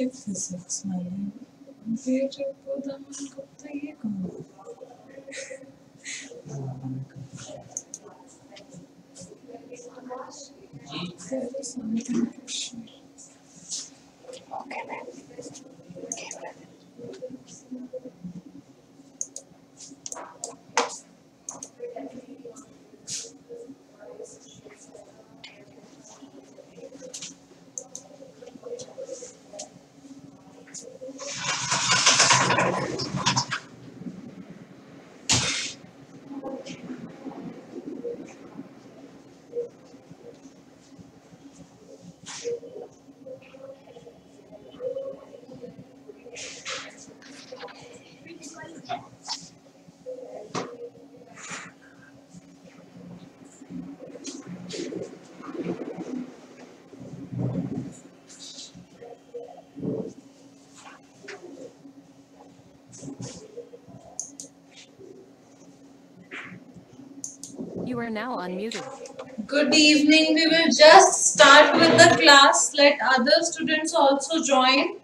ये फिजिक्स वाले फिर पौधा को तो Are now unmuted. Good evening. We will just start with the class. Let other students also join.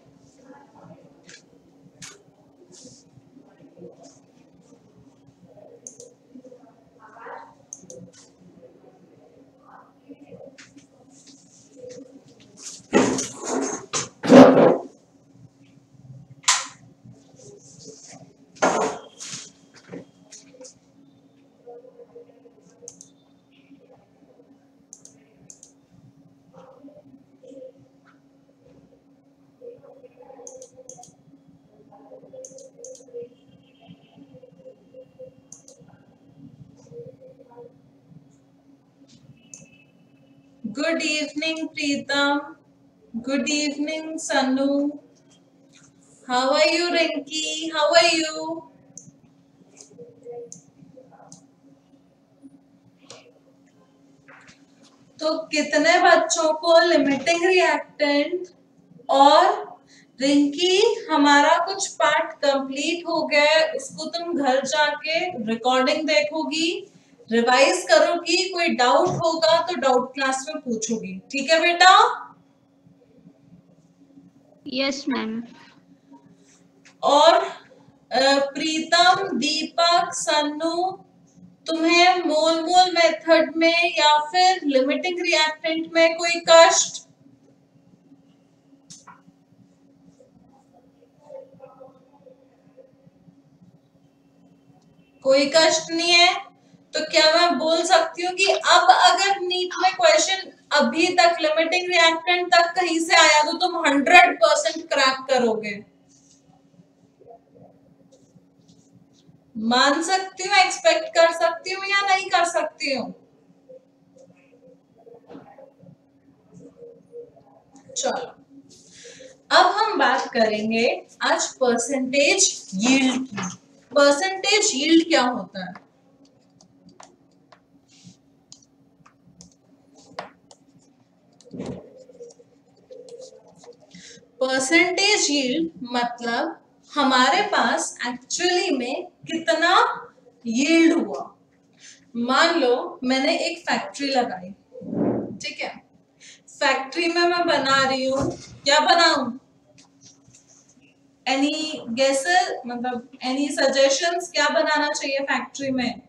Evening, Preetam. Good evening, Sanu. How are you, Rinki? How are you? तो कितने बच्चों को लिमिटिंग रिएक्टेंट और रिंकी हमारा कुछ part complete हो गया है उसको तुम घर जाके रिकॉर्डिंग देखोगी रिवाइज करोगी कोई डाउट होगा तो डाउट क्लास में पूछोगी। ठीक है बेटा? यस मैम और प्रीतम दीपक सन्नू तुम्हें मोल मोल मेथड में या फिर लिमिटिंग रिएक्टेंट में कोई कष्ट? कोई कष्ट नहीं है? तो क्या मैं बोल सकती हूँ कि अब अगर नीट में क्वेश्चन अभी तक लिमिटिंग रिएक्टेंट तक कहीं से आया तो तुम हंड्रेड परसेंट क्रैक करोगे। मान सकती हूँ एक्सपेक्ट कर सकती हूँ या नहीं कर सकती हूँ? चलो। अब हम बात करेंगे आज परसेंटेज यील्ड की। परसेंटेज यील्ड क्या होता है? परसेंटेज यील्ड मतलब हमारे पास एक्चुअली में कितना यील्ड हुआ। मान लो मैंने एक फैक्ट्री लगाई, ठीक है? फैक्ट्री में मैं बना रही हूँ, क्या बनाऊ? एनी गेसेस मतलब एनी सजेशंस क्या बनाना चाहिए फैक्ट्री में?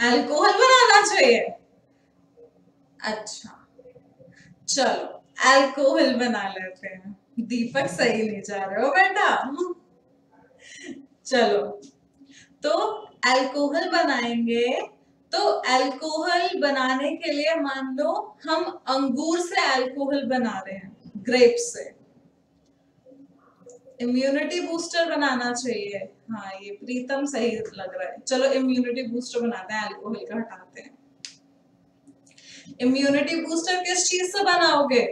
अल्कोहल बनाना चाहिए। अच्छा। चलो अल्कोहल बना लेते हैं। दीपक सही नहीं जा रहे हो बेटा। चलो तो अल्कोहल बनाएँगे। तो अल्कोहल बनाने के लिए मान लो, हम अंगूर से अल्कोहल बना रहे हैं ग्रेप से। इम्यूनिटी बूस्टर बनाना चाहिए। हाँ ये प्रीतम सही लग रहा है। चलो इम्यूनिटी बूस्टर बनाते हैं अल्कोहल का हटाते हैं। इम्यूनिटी बूस्टर किस चीज़ से बनाओगे?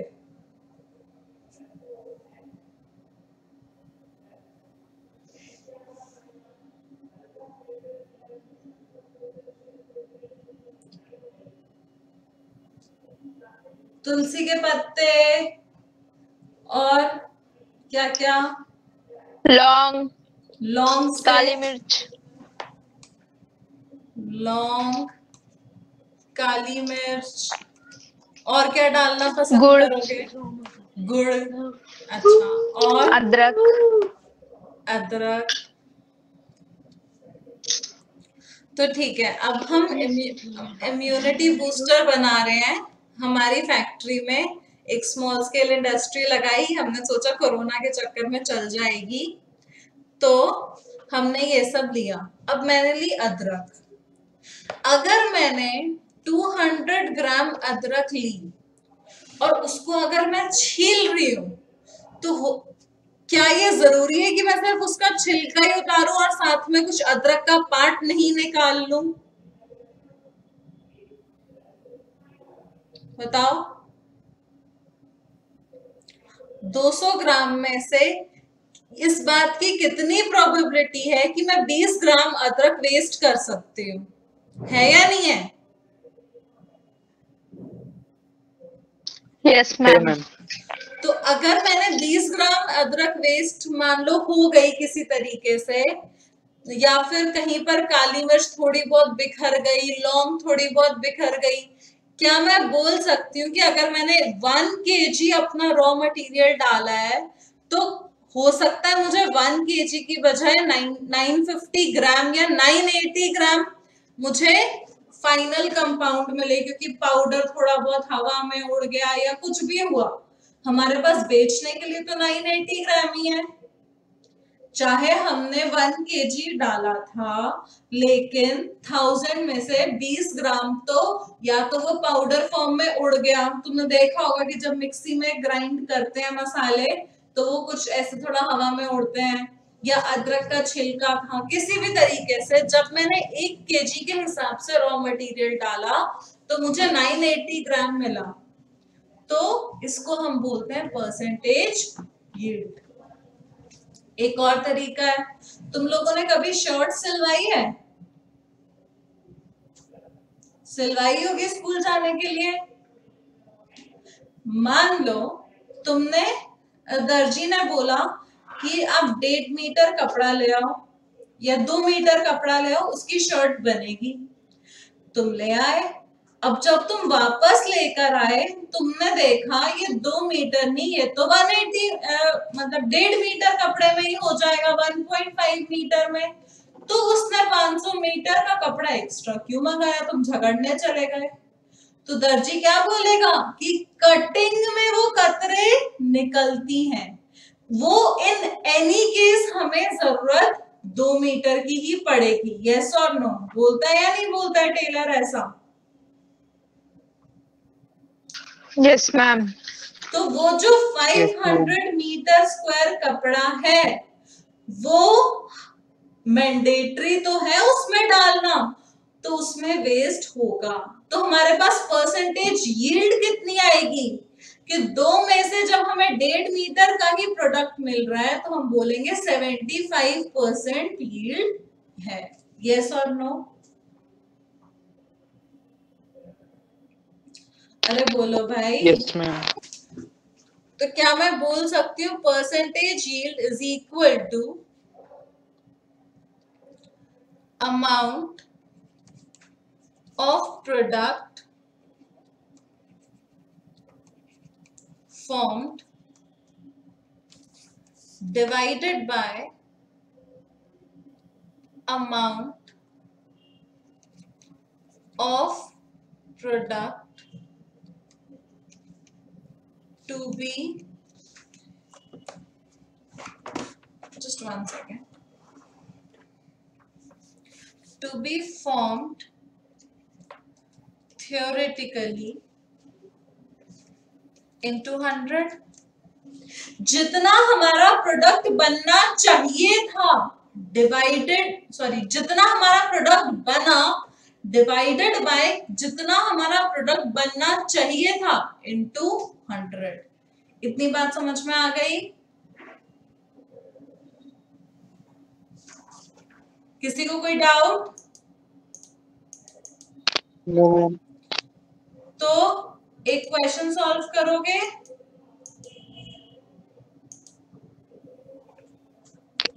तुलसी के पत्ते और क्या क्या लौंग लौंग काली मिर्च लौंग काली मिर्च और क्या डालना पसंद गुड़। करोगे? गुड़। अच्छा और? अदरक। अदरक। तो ठीक है अब हम इम्यूनिटी बूस्टर बना रहे हैं हमारी फैक्ट्री में। एक स्मॉल स्केल इंडस्ट्री लगाई हमने सोचा कोरोना के चक्कर में चल जाएगी। तो हमने ये सब लिया। अब मैंने ली अदरक। अगर मैंने 200 ग्राम अदरक ली और उसको अगर मैं छील रही हूँ तो हो, क्या ये ज़रूरी है कि मैं सिर्फ़ उसका छिलका ही उतारू और साथ में कुछ अदरक का पार्ट नहीं निकाल लू? बताओ। 200 ग्राम में से इस बात की कितनी प्रोबेबिलिटी है कि मैं 20 ग्राम अदरक वेस्ट कर सकती हूँ? है या नहीं है? यस मैम तो अगर मैंने 20 ग्राम अदरक वेस्ट मान लो हो गई किसी तरीके से या फिर कहीं पर काली मिर्च थोड़ी बहुत बिखर गई लौंग थोड़ी बहुत बिखर गई क्या मैं बोल सकती हूँ कि अगर मैंने वन के अपना रॉ मटेरियल डाला है तो हो सकता है मुझे वन के की बजाय नाइन नाइन फिफ्टी ग्राम या नाइन एटी ग्राम मुझे फाइनल कंपाउंड मिले, क्योंकि पाउडर थोड़ा बहुत हवा में उड़ गया या कुछ भी हुआ। हमारे पास बेचने के लिए तो 980 ग्राम ही है। चाहे हमने वन के डाला था, लेकिन थाउज़ेंड में से 20 ग्राम तो या तो वो पाउडर फॉर्म में उड़ गया। तुमने देखा होगा कि जब मिक्सी में ग्राइंड करते हैं मसाले तो वो कुछ ऐसे थोड़ा हवा में उड़ते हैं या अदरक का छिलका था किसी भी तरीके से। जब मैंने एक केजी के हिसाब से रॉ मटेरियल डाला तो मुझे 980 ग्राम मिला। तो इसको हम बोलते हैं परसेंटेज यील्ड एक और तरीका है। तुम लोगों ने कभी शर्ट सिलवाई है? सिलवाई होगी स्कूल जाने के लिए? मान लो तुमने दर्जी ने बोला कि आप डेढ़ मीटर कपड़ा ले आओ या दो मीटर कपड़ा ले आओ, उसकी शर्ट बनेगी। तुम ले आए अब जब तुम वापस लेकर आए, तुमने देखा ये दो मीटर नहीं है तो वन एटी मतलब डेढ़ मीटर कपड़े में ही हो जाएगा वन पॉइंट फाइव मीटर में। तो उसने 500 मीटर का कपड़ा एक्स्ट्रा क्यों मंगाया? तुम झगड़ने चले गए। तो दर्जी क्या बोलेगा कि कटिंग में वो कतरे निकलती हैं। वो इन एनी केस हमें ज़रूरत दो मीटर की ही पड़ेगी यस और नो बोलता है या नहीं बोलता है टेलर ऐसा? यस मैम तो वो जो 500 मीटर स्क्वायर कपड़ा है वो मैंडेटरी तो है उसमें डालना तो उसमें वेस्ट होगा। तो हमारे पास परसेंटेज यील्ड कितनी आएगी? कि दो में से जब हमें डेढ़ मीटर का ही प्रोडक्ट मिल रहा है तो हम बोलेंगे 75 परसेंट यील्ड है। यस और नो अरे बोलो भाई। यस तो क्या मैं बोल सकती हूँ percentage is equal to amount of product formed divided by amount of product to be, just one second. To be formed theoretically into 100 जितना हमारा प्रोडक्ट बनना चाहिए था डिवाइडेड सॉरी जितना हमारा प्रोडक्ट बना डिवाइडेड बाय जितना हमारा प्रोडक्ट बनना चाहिए था इनटू 100 इतनी बात समझ में आ गई? किसी को कोई डाउट नो तो एक क्वेश्चन सॉल्व करोगे?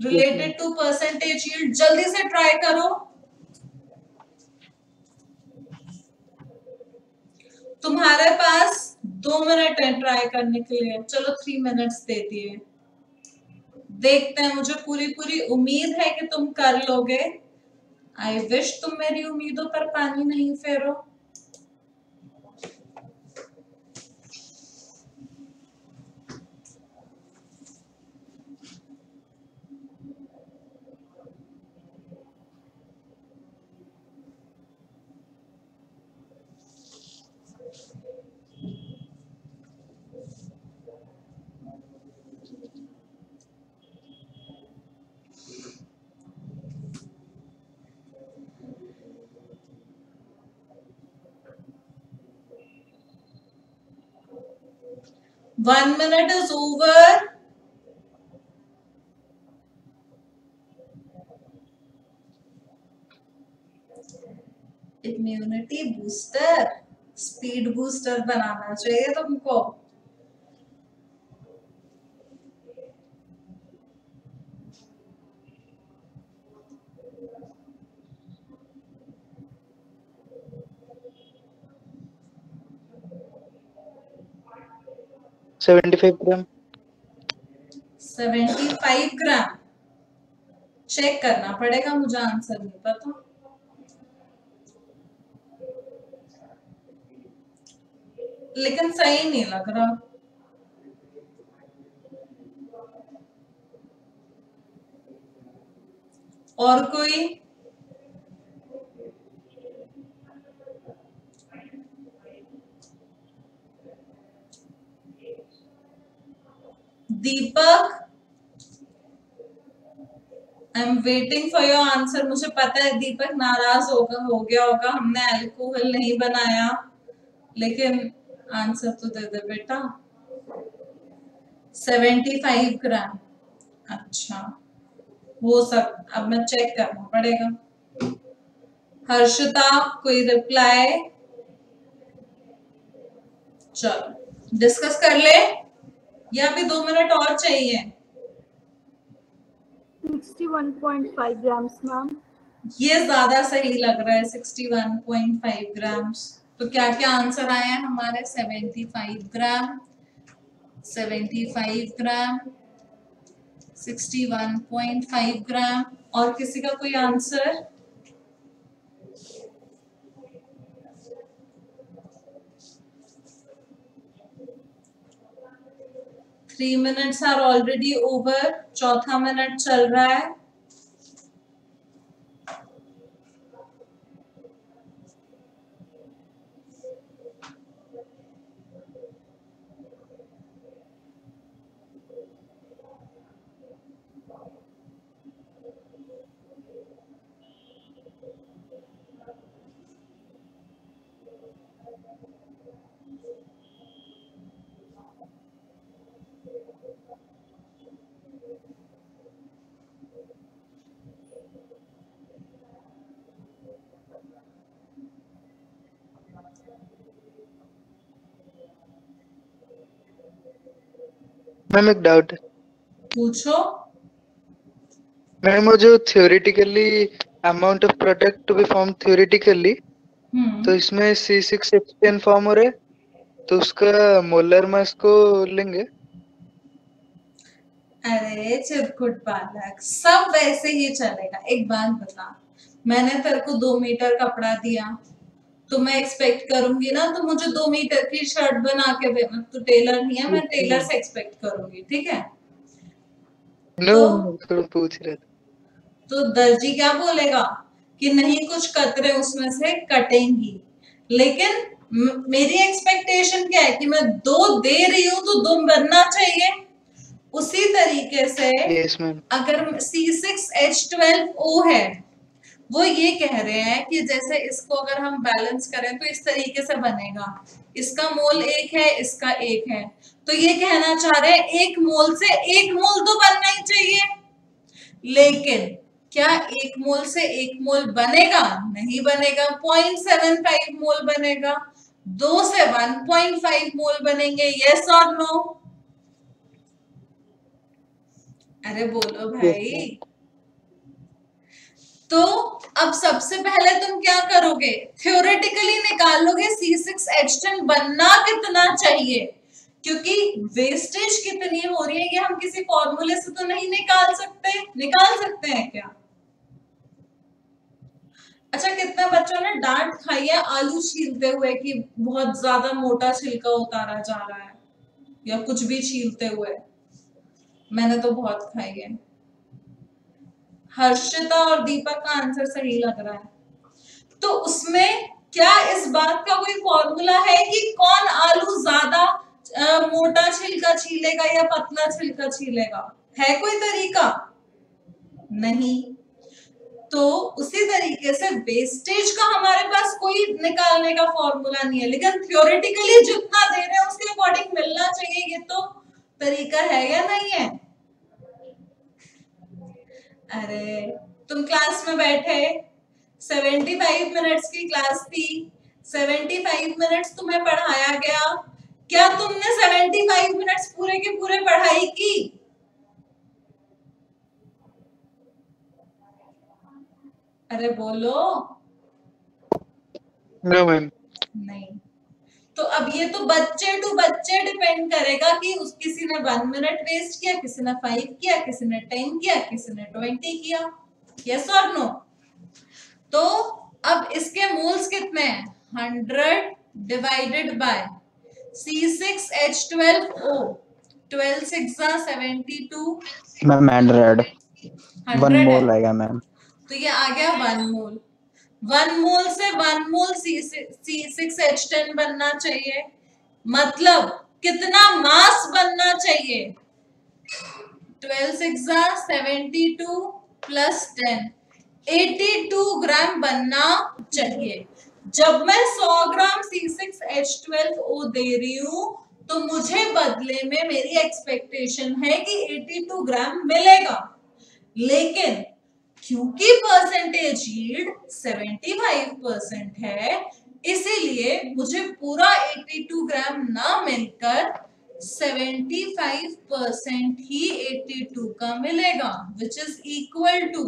रिलेटेड टू परसेंटेज यील्ड जल्दी से ट्राई करो। तुम्हारे पास दो मिनट है ट्राई करने के लिए। चलो थ्री मिनट्स दे दिए देखते हैं मुझे पूरी पूरी उम्मीद है कि तुम कर लोगे। आई विश तुम मेरी उम्मीदों पर पानी नहीं फेरो। One minute is over. Immunity booster speed booster बनाना चाहिए तुमको seventy five gram. 75 gram. Check करना पड़ेगा मुझे आंसर नहीं पता? लेकिन सही नहीं लग रहा। और कोई? Deepak I am waiting for your answer मुझे पता है दीपक नाराज़ होगा, हो गया होगा। हमने अल्कोहल नहीं बनाया। लेकिन आंसर तो दे दे बेटा। सेवेंटी फाइव ग्राम अच्छा। हो सक अब मैं चेक करना पड़ेगा। हर्षिता, कोई रिप्लाई चलो। डिस्कस कर ले। या भी दो मिनट और चाहिए। 61.5 grams, ma'am. ये ज़्यादा सही लग रहा है 61.5 ग्राम्स। तो क्या क्या आंसर आए हैं हमारे? 75 ग्राम 75 ग्राम 61.5 ग्राम। और किसी का कोई answer? Three minutes are already over चौथा मिनट चल रहा है मैम एक डाउट पूछो। मैम वो जो theoretically amount of product to be form theoretically तो इसमें सी सिक्स एक्सटेन फॉर्म हो रहा है तो उसका मोलर मास को लेंगे। अरे चिरकुट बालक सब वैसे ही चलेगा। एक बात बता मैंने तेरे को दो मीटर कपड़ा दिया। तो मैं एक्सपेक्ट करूँगी ना तो मुझे दो मीटर की शर्ट बना के तू टेलर नहीं है मैं टेलर से एक्सपेक्ट करूँगी ठीक है? नो तो- तो पूछ रहे तो दर्जी क्या बोलेगा कि नहीं कुछ कतरे उसमें से कटेंगी। लेकिन मेरी एक्सपेक्टेशन क्या है कि मैं दो दे रही हूँ तो दो बनना चाहिए। उसी तरीके से मैम अगर C six H twelve O है वो ये कह रहे हैं कि जैसे इसको अगर हम बैलेंस करें तो इस तरीके से बनेगा। इसका मोल एक है, इसका एक है। तो ये कहना चाह रहे हैं, एक मोल से एक मोल तो बनना ही चाहिए। लेकिन क्या एक मोल से एक मोल बनेगा? नहीं बनेगा। पॉइंट सेवन फाइव मोल बनेगा। दो से वन पॉइंट फाइव मोल बनेंगे। यस और नो अरे बोलो भाई। तो अब सबसे पहले तुम क्या करोगे? थ्योरेटिकली निकालोगे सी सिक्स एच टेन बनना कितना चाहिए? क्योंकि वेस्टेज कितनी हो रही है, ये हम किसी फॉर्मूले से तो नहीं निकाल सकते। निकाल सकते हैं क्या? अच्छा कितने बच्चों ने डांट खाई है, आलू छीलते हुए कि बहुत ज़्यादा मोटा छिलका उतारा जा रहा है, या कुछ भी छीलते हुए। मैंने तो बहुत खाई है। हर्षिता और दीपक का आंसर सही लग रहा है। तो उसमें क्या इस बात का कोई फॉर्मूला है कि कौन आलू ज़्यादा मोटा छिलका छीलेगा या पतला छिलका छीलेगा? है कोई तरीका? नहीं। तो उसी तरीके से वेस्टेज का हमारे पास कोई निकालने का फॉर्मूला नहीं है, लेकिन थियोरेटिकली जितना दे रहे हैं, उसके अकॉर्डिंग मिलना चाहिए, ये तो तरीका है या नहीं है? अरे, तुम क्लास में बैठे 75 मिनट्स की क्लास थी 75 मिनट्स तुम्हें पढ़ाया गया। क्या तुमने 75 मिनट्स पूरे के पूरे पढ़ाई की? अरे, बोलो। नो मैम नहीं तो अब ये तो बच्चे टू बच्चे डिपेंड करेगा कि उस किसी ने वन मिनट वेस्ट किया किसी ने फाइव किया किसी ने टेन किया किसी ने ट्वेंटी किया। यस और नो तो अब इसके मूल्स कितने हैं? Hundred divided by C six H twelve O twelve six seventy two ma'am hundred one mole आएगा मैम तो ये आ गया वन मोल वन मोल से one mole C six H ten बनना चाहिए। मतलब कितना मास बनना चाहिए? Twelve six seventy two plus ten eighty two gram बनना चाहिए। जब मैं सौ gram C six H twelve O दे रही हूँ तो मुझे बदले में मेरी एक्सपेक्टेशन है कि 82 ग्राम मिलेगा। लेकिन क्योंकि परसेंटेज यील्ड 75 परसेंट है, इसीलिए मुझे पूरा 82 ग्राम ना मिलकर 75 परसेंट ही 82 का मिलेगा which is equal to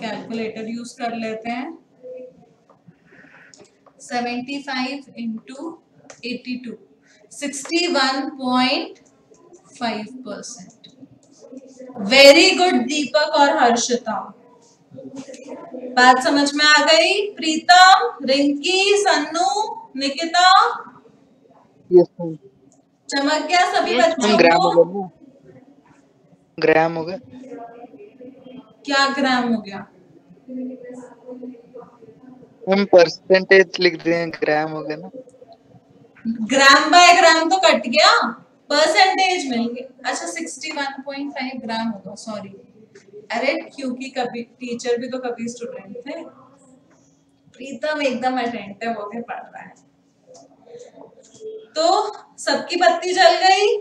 calculator use कर लेते हैं 75 into 82 61.5 percent very good Deepak और हर्षिता बात समझ में आ गई? प्रीतम रिंकी सन्नू निकिता? यस मैम चमक गया सभी मैम बच्चों ग्राम हो को गया ग्राम हो गया। क्या ग्राम हो गया? हम परसेंटेज लिख दिए ग्राम हो गया ना। ग्राम बाय ग्राम तो कट गया। परसेंटेज मिल गया अच्छा 61.5 ग्राम होगा सॉरी अरे, क्योंकि कभी टीचर भी तो कभी स्टूडेंट थे। प्रीतम एकदम अटेंटिव होके पढ़ रहा है। तो सबकी बत्ती जल गई।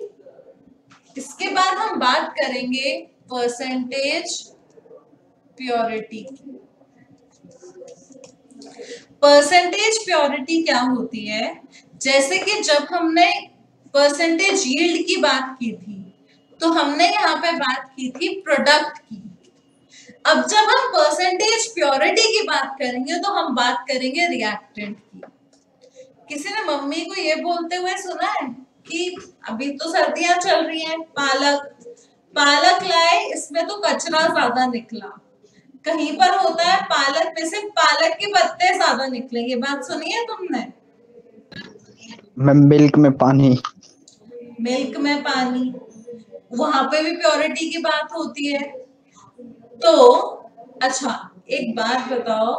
इसके बाद हम बात करेंगे परसेंटेज प्योरिटी की। परसेंटेज प्योरिटी क्या होती है? जैसे कि जब हमने परसेंटेज यील्ड की बात की थी तो हमने यहाँ पे बात की थी प्रोडक्ट की। अब जब हम परसेंटेज प्योरिटी की बात करेंगे तो हम बात करेंगे रिएक्टेंट की। किसी ने मम्मी को ये बोलते हुए सुना है कि अभी तो सर्दियाँ चल रही हैं, पालक पालक लाए, इसमें तो कचरा ज़्यादा निकला। कहीं पर होता है पालक में से पालक के पत्ते ज़्यादा निकले, ये बात सुनी है तुमने? मैम मिल्क में पानी मिल्क में पानी, वहाँ पे भी प्योरिटी की बात होती है। तो अच्छा एक बात बताओ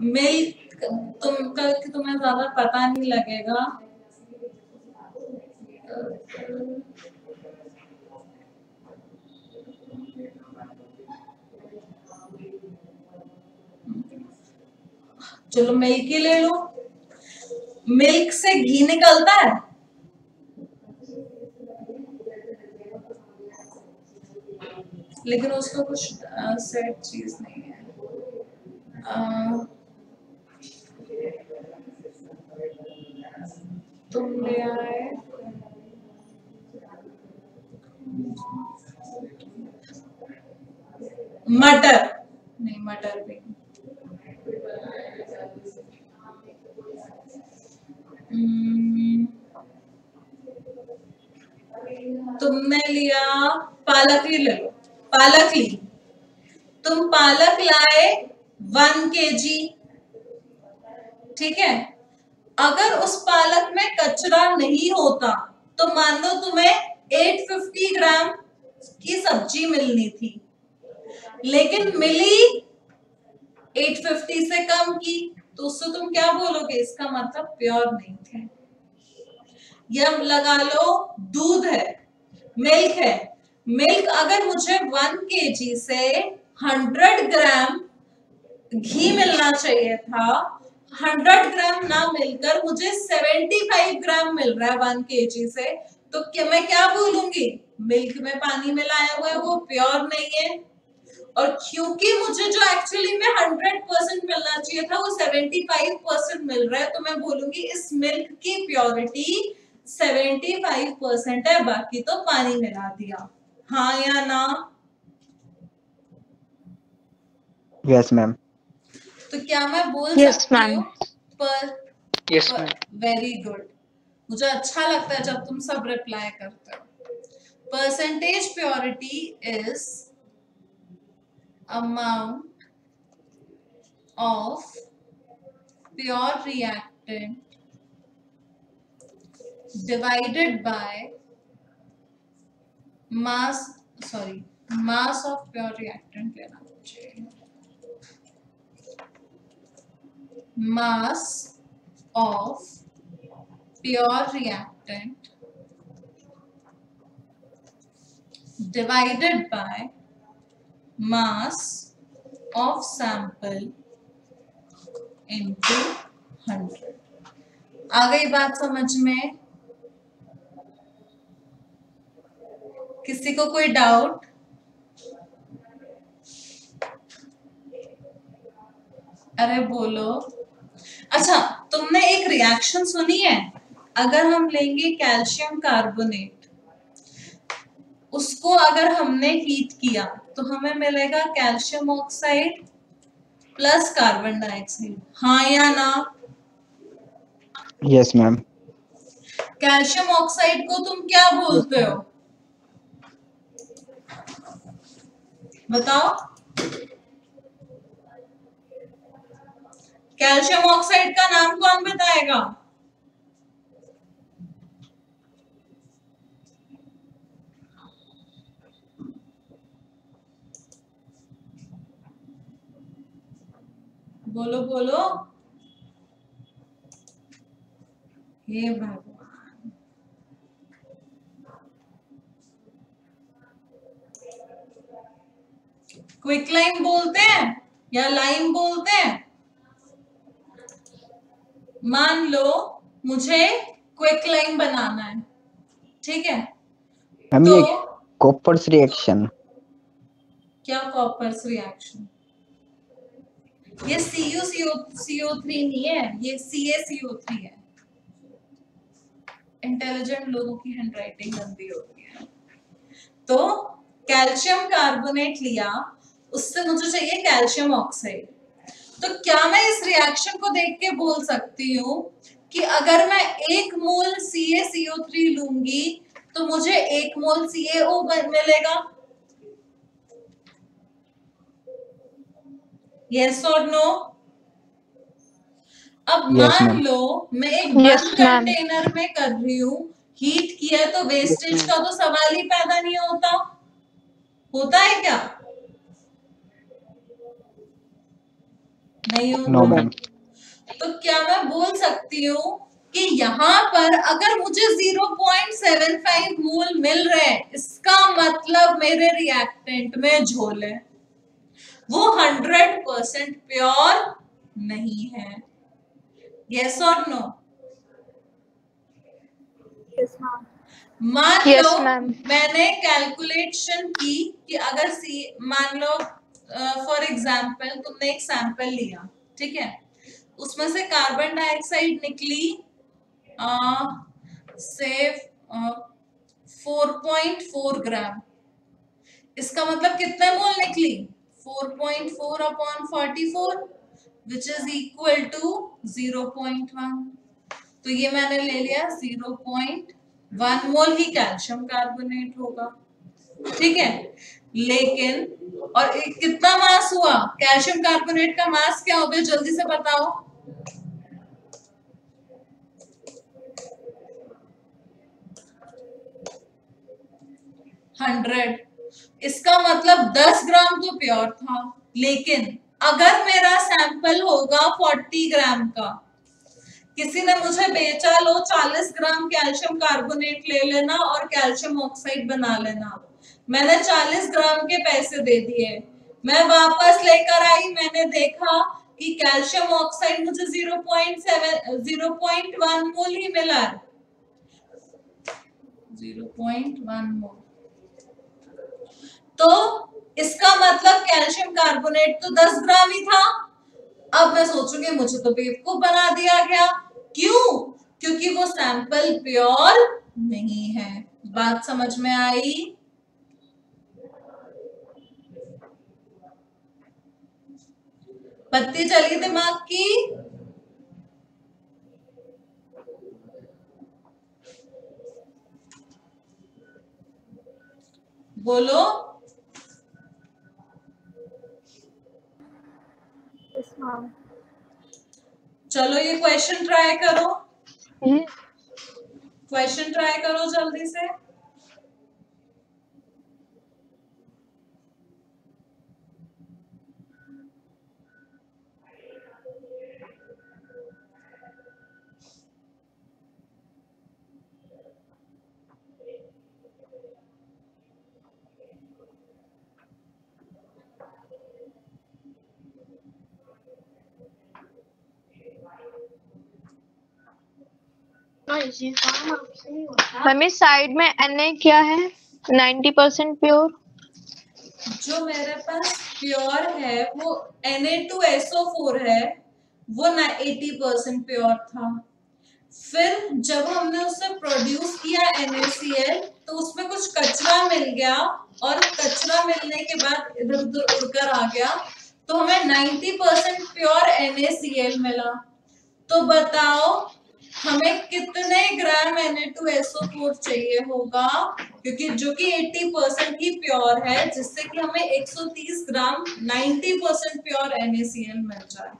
मिल्क, तुम का तुम्हें ज़्यादा पता नहीं लगेगा। चलो, मिल्क ही ले लो। मिल्क से घी निकलता है? लेकिन उसका कुछ सेट चीज़ नहीं है। अ, तुम ले आए। मटर। नहीं मटर भी हम्म, तुमने लिया पालक ही ले लो। पालक ली। तुम पालक लाए वन के जी ठीक है? अगर उस पालक में कचरा नहीं होता तो मान लो तुम्हें 850 ग्राम की सब्ज़ी मिलनी थी। लेकिन मिली 850 से कम की। तो उससे तुम क्या बोलोगे? इसका मतलब प्योर नहीं थे या लगा लो, दूध है मिल्क है। मिल्क अगर मुझे वन के से हंड्रेड ग्राम घी मिलना चाहिए था, हंड्रेड ग्राम ना मिलकर मुझे सेवेंटी फाइव ग्राम मिल रहा है वन के से तो क्या मैं क्या बोलूँगी? मिल्क में पानी मिलाया हुआ है, वो प्योर नहीं है। और क्योंकि मुझे जो एक्चुअली में हंड्रेड परसेंट मिलना चाहिए था, वो सेवेंटी फाइव परसेंट मिल रहा है तो मैं बोलूँगी इस मिल्क की प्योरिटी सेवेंटी फाइव परसेंट है, बाकी तो पानी मिला दिया। हाँ या ना? यस मैम तो क्या मैं बोल Yes, सकती हूँ? पर यस मैम वेरी गुड मुझे अच्छा लगता है जब तुम सब रिप्लाई करते हो। Percentage purity is amount of pure reactant divided by mass sorry mass of pure reactant लेना मुझे mass of pure reactant divided by mass of sample into hundred आ गई बात समझ में? किसी को कोई डाउट अरे बोलो। अच्छा तुमने एक रिएक्शन सुनी है? अगर हम लेंगे कैल्शियम कार्बोनेट उसको अगर हमने हीट किया तो हमें मिलेगा calcium oxide plus carbon dioxide हाँ या ना? यस मैम कैल्शियम ऑक्साइड को तुम क्या बोलते हो? बताओ। कैल्शियम ऑक्साइड का नाम कौन बताएगा? बोलो बोलो। हे भगवान क्विक लाइन बोलते हैं या लाइन बोलते हैं? मान लो मुझे क्विक लाइन बनाना है। ठीक है? मैम तो ये कॉपर्स रिएक्शन क्या कॉपर्स रिएक्शन ये C U CO CO three नहीं है ये सी ए सीओ थ्री है। इंटेलिजेंट लोगों की हैंडराइटिंग गंदी होती है। तो कैल्शियम कार्बोनेट लिया उससे मुझे चाहिए कैल्शियम ऑक्साइड तो क्या मैं इस रिएक्शन को देख के बोल सकती हूँ कि अगर मैं एक मोल सी ए सीओ थ्री लूँगी तो मुझे एक मोल सी ए ओ मिलेगा? यस और नो अब Yes, मान. लो मैं एक Yes, कंटेनर में कर रही हूँ हीट किया तो वेस्टेज का तो सवाल ही पैदा नहीं होता। होता है क्या? नहीं नो मैम तो क्या मैं बोल सकती हूँ कि यहाँ पर अगर मुझे 0.75 मोल मिल रहे हैं इसका मतलब मेरे रिएक्टेंट में झोल है। वो 100 परसेंट प्योर नहीं है। यस और नो मान Yes, लो मैंने कैलकुलेशन की कि अगर सी मान लो फॉर एग्ज़ाम्पल तुमने एक सैंपल लिया, ठीक है? उसमें से कार्बन डाइऑक्साइड निकली से फोर पॉइंट फोर ग्राम इसका मतलब कितने मोल निकली? 4.4 upon 44 which is equal to 0.1 तो ये मैंने ले लिया 0.1 मोल ही कैल्शियम कार्बोनेट होगा, ठीक है? लेकिन, और कितना मास हुआ, कैल्शियम कार्बोनेट का मास क्या हो गया? जल्दी से बताओ। हंड्रेड। इसका मतलब दस ग्राम तो प्योर था, लेकिन अगर मेरा सैंपल होगा फोर्टी ग्राम का, किसी ने मुझे बेचा, लो चालीस ग्राम कैल्शियम कार्बोनेट ले लेना और कैल्शियम ऑक्साइड बना लेना। मैंने चालीस ग्राम के पैसे दे दिए। मैं वापस लेकर आई, मैंने देखा कि कैल्शियम ऑक्साइड मुझे zero point seven, zero point one mole ही मिला। है ज़ीरो पॉइंट वन मोल। तो इसका मतलब कैल्शियम कार्बोनेट तो 10 ग्राम ही था। अब मैं सोचूँगी, मुझे तो बेवकूफ़ बना दिया गया। क्यों? क्योंकि वो सैंपल प्योर नहीं है। बात समझ में आई? बत्ती चली दिमाग की। बोलो। चलो ये क्वेश्चन ट्राई करो। क्वेश्चन ट्राई करो जल्दी से। मम्मी साइड में Na क्या है? 90 परसेंट प्योर जो मेरे पास प्योर है, वो Na2SO4 है, वो ना 80 परसेंट प्योर था। फिर जब हमने उसे प्रोड्यूस किया NaCl तो उसमें कुछ कचरा मिल गया और कचरा मिलने के बाद इधर उधर उड़कर आ गया तो हमें 90 परसेंट प्योर NaCl मिला। तो बताओ हमें कितने ग्राम Na2SO4 चाहिए होगा? क्योंकि जो कि 80 परसेंट ही प्योर है, जिससे कि हमें 130 ग्राम 90 परसेंट प्योर NaCl मिल जाए।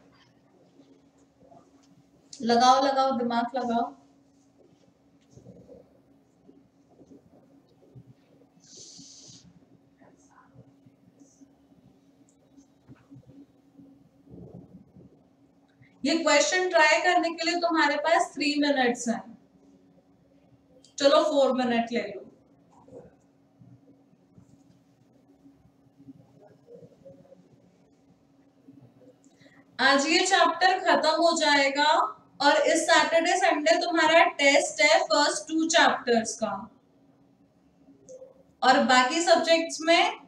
लगाओ लगाओ, दिमाग लगाओ। ये क्वेश्चन ट्राई करने के लिए तुम्हारे पास थ्री मिनट्स हैं। चलो फोर मिनट ले लो। आज ये चैप्टर खत्म हो जाएगा और इस सैटरडे संडे तुम्हारा टेस्ट है फ़र्स्ट टू चैप्टर्स का। और बाकी सब्जेक्ट्स में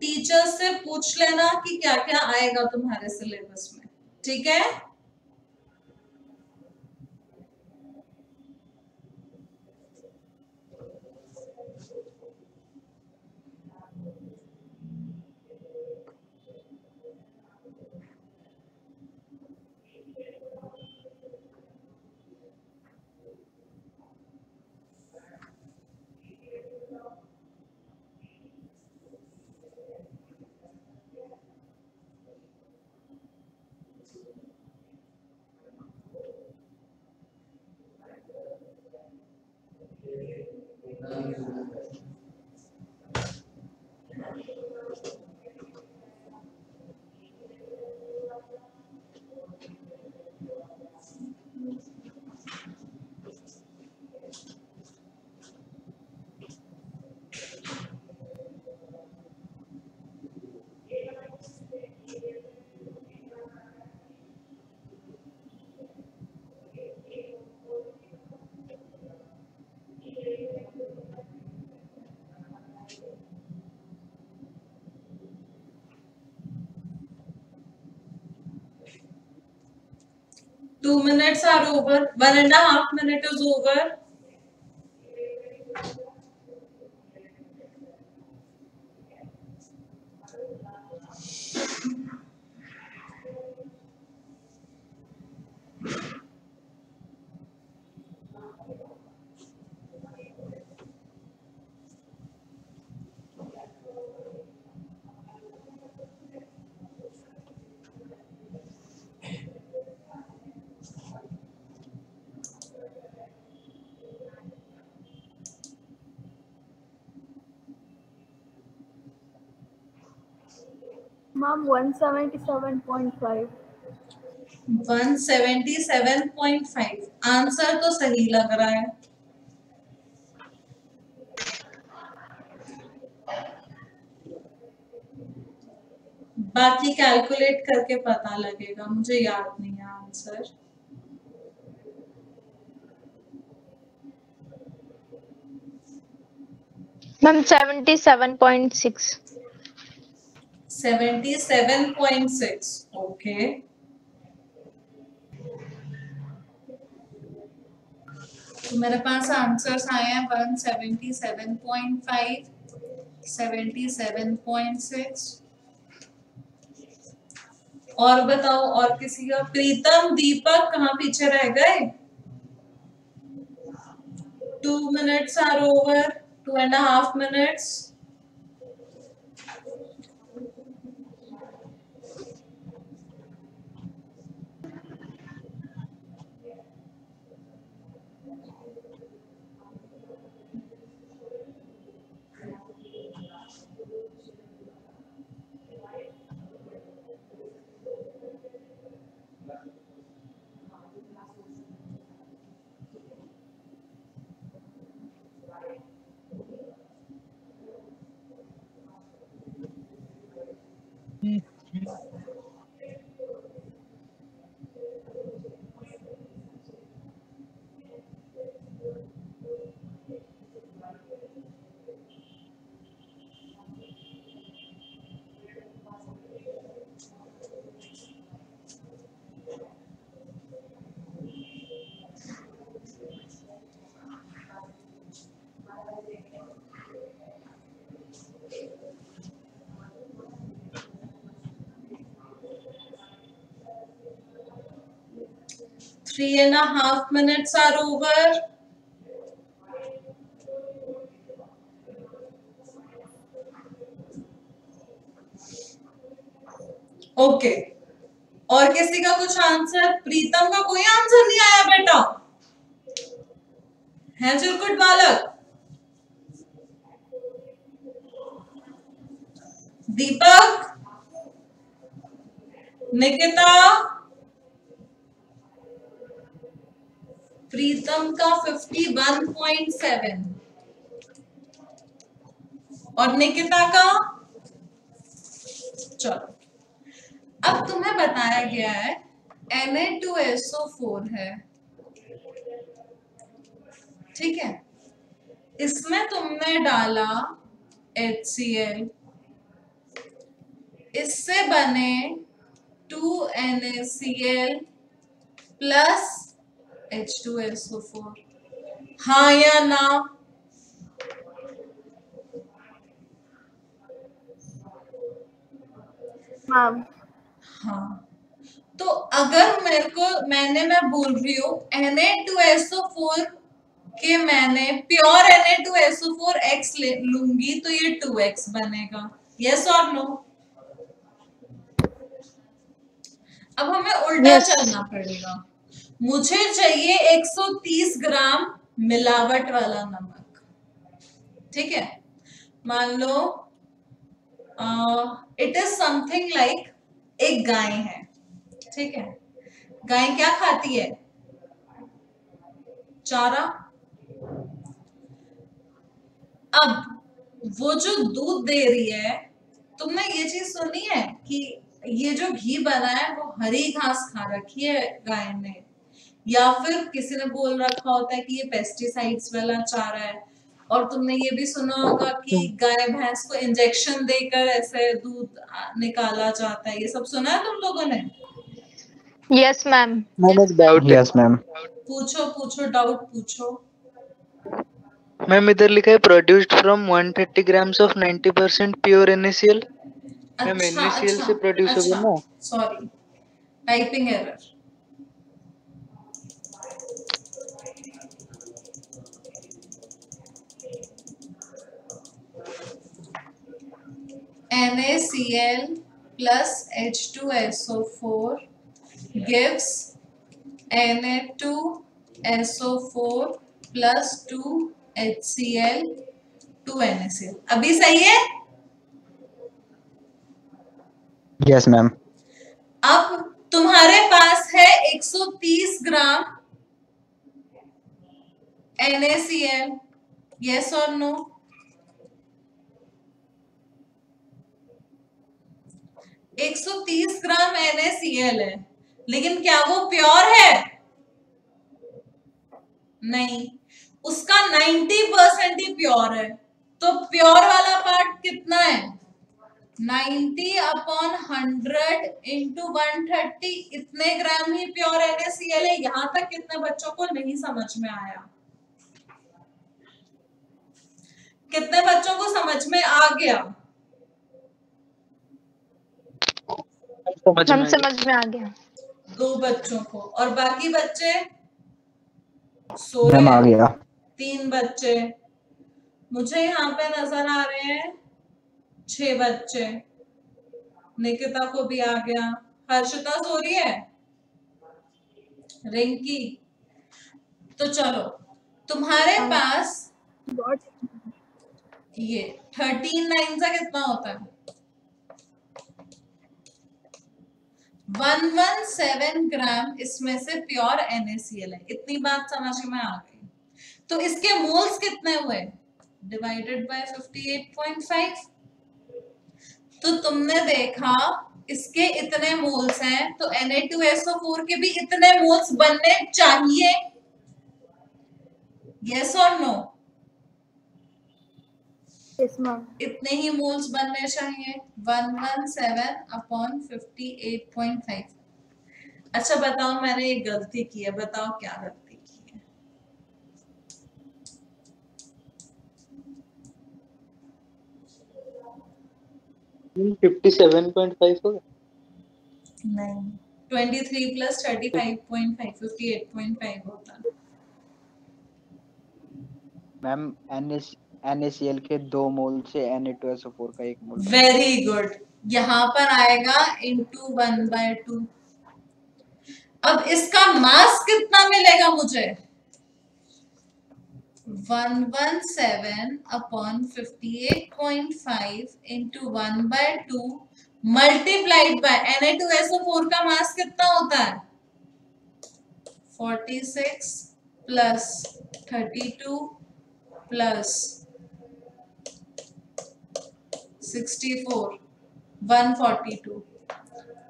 टीचर्स से पूछ लेना कि क्या क्या आएगा तुम्हारे सिलेबस में। ठीक है? Two minutes are over. One and a half minute is over. Ma'am, 177.5. 177.5 answer तो सही लग रहा है। बाकी कैलकुलेट करके पता लगेगा। मुझे याद नहीं है answer. Ma'am seventy seven point six 77.6 okay. तो मेरे पास आंसर्स आए हैं 177.5 77.6 और बताओ, और किसी का प्रीतम, दीपक कहाँ पीछे रह गए? Two minutes are over two and half minutes Three and a half minutes are over. Okay और किसी का कुछ आंसर प्रीतम का कोई आंसर नहीं आया बेटा? है चिरकुट बालक? दीपक? निकिता? प्रीतम का 51.7 और निकिता का? चलो। अब तुम्हें बताया गया है Na2SO4 है। ठीक है? इसमें तुमने डाला HCl इससे बने 2NaCl प्लस H2SO4 हाँ या ना Ma'am, हाँ। तो अगर मेरे को मैंने मैं बोल रही हूँ Na2SO4 के मैंने प्योर Na2SO4 X ले लूँगी तो ये 2X बनेगा। यस और नो अब हमें उल्टा Yes. चलना पड़ेगा। मुझे चाहिए 130 ग्राम मिलावट वाला नमक। ठीक है? मान लो इट इज़ समथिंग लाइक एक गाय है। ठीक है? गाय क्या खाती है? चारा। अब वो जो दूध दे रही है, तुमने ये चीज़ सुनी है कि ये जो घी बना है, वो हरी घास खा रखी है गाय ने? या फिर किसी ने बोल रखा होता है कि ये पेस्टिसाइड्स वाला चारा है। और तुमने ये भी सुना होगा कि गाय भैंस को इंजेक्शन देकर ऐसे दूध निकाला जाता है। ये सब सुना है तुम लोगों ने? यस मैम मैम डाउट है Yes, पूछो पूछो डाउट पूछो। मैम इधर लिखा है produced from 130 grams of 90 percent pure NaCl ma'am NaCl से प्रोड्यूस होगा ना। Sorry typing error NaCl plus H2SO4 gives Na2SO4 plus 2HCl NaCl. अभी सही है yes, ma'am. अब तुम्हारे पास है 130 gram NaCl yes or no 130 gram NaCl है। लेकिन क्या वो प्योर है? नहीं। उसका 90 परसेंट ही प्योर है। तो प्योर वाला पार्ट कितना है? 90 अपॉन 100 इंटू वन इतने ग्राम ही प्योर NaCl है। यहाँ तक कितने बच्चों को नहीं समझ में आया। कितने बच्चों को समझ में आ गया? समझ हम में समझ में आ गया दो बच्चों को। और बाकी बच्चे? सो मैम आ गया। तीन बच्चे। मुझे यहाँ पे नज़र आ रहे हैं छह बच्चे। निकिता को भी आ गया। हर्षिता सो रही है? रिंकी। तो चलो तुम्हारे पास ये थर्टीन नाइन का कितना होता है? वन वन सेवन ग्राम इसमें से प्योर NaCl है। इतनी बात समझ में आ गई। तो इसके मोल्स कितने हुए? डिवाइडेड बाय 58.5 तो तुमने देखा, इसके इतने मोल्स हैं तो Na2SO4 के भी इतने मोल्स बनने चाहिए। यस और नो. इतने ही मोल्स बनने चाहिए। One one seven upon fifty eight point five अच्छा बताओ मैंने एक गलती की है। बताओ क्या गलती की है? होगा नहीं। Twenty three plus thirty five point five fifty eight point five होता। है मैम NaCl के दो मोल से Na2SO4 का एक मोल वेरी गुड यहाँ पर आएगा इंटू वन बाय टू अब इसका मास कितना मिलेगा मुझे? One one seven upon fifty eight point five into one by two multiplied by Na2SO4 का मास कितना होता है? Forty six plus thirty two plus 64 142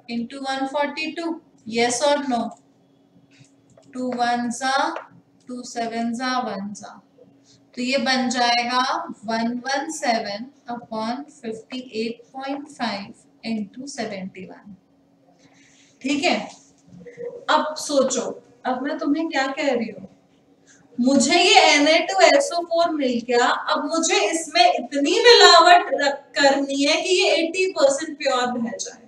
into 142 yes or no 2 ones are 2 sevens are ones are तो ये बन जाएगा 117 upon 58.5 into 71 ठीक है अब सोचो अब मैं तुम्हें क्या कह रही हूँ मुझे ये Na2SO4 मिल गया। अब मुझे इसमें इतनी मिलावट करनी है कि ये 80 परसेंट प्योर रह जाए।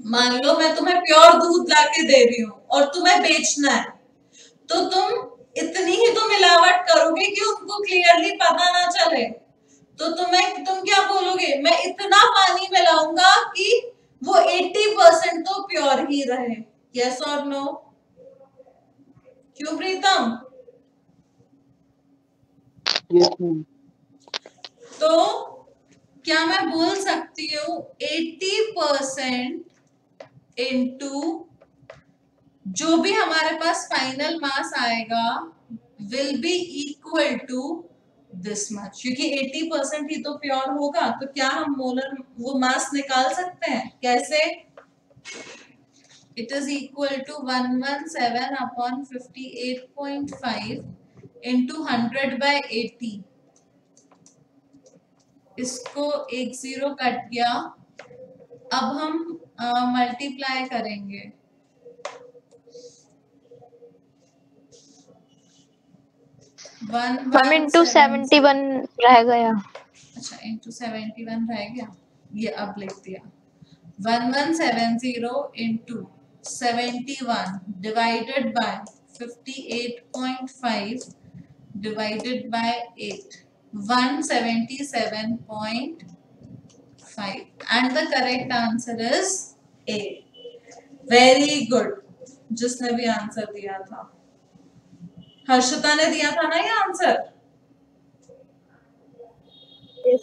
मान लो मैं तुम्हें प्योर दूध लाके दे रही हूँ और तुम्हें बेचना है तो तुम इतनी ही तो मिलावट करोगे कि उनको क्लियरली पता ना चले। तो तुम्हें, तुम क्या बोलोगे? मैं इतना पानी मिलाऊँगा कि वो 80 परसेंट तो प्योर ही रहे। यस और नो क्यों प्रीतम? तो क्या मैं बोल सकती हूँ 80 परसेंट इंटू जो भी हमारे पास फाइनल मास आएगा will be equal to this much क्योंकि 80 परसेंट ही तो प्योर होगा तो क्या हम मोलर वो मास निकाल सकते हैं? कैसे? It is equal to 117 upon 58.5 into 100 by 80 इसको एक ज़ीरो कट गया। अब हम मल्टीप्लाई करेंगे। वन इंटू सेवेंटी वन रह गया। अच्छा इंटू सेवेंटी वन रह गया। ये अब लिख दिया। One one seven zero into seventy one divided by fifty eight point five divided by eight one seventy seven point five and the correct answer is a very good जिसने भी answer दिया था। हर्षिता ने दिया था ना ये आंसर Yes.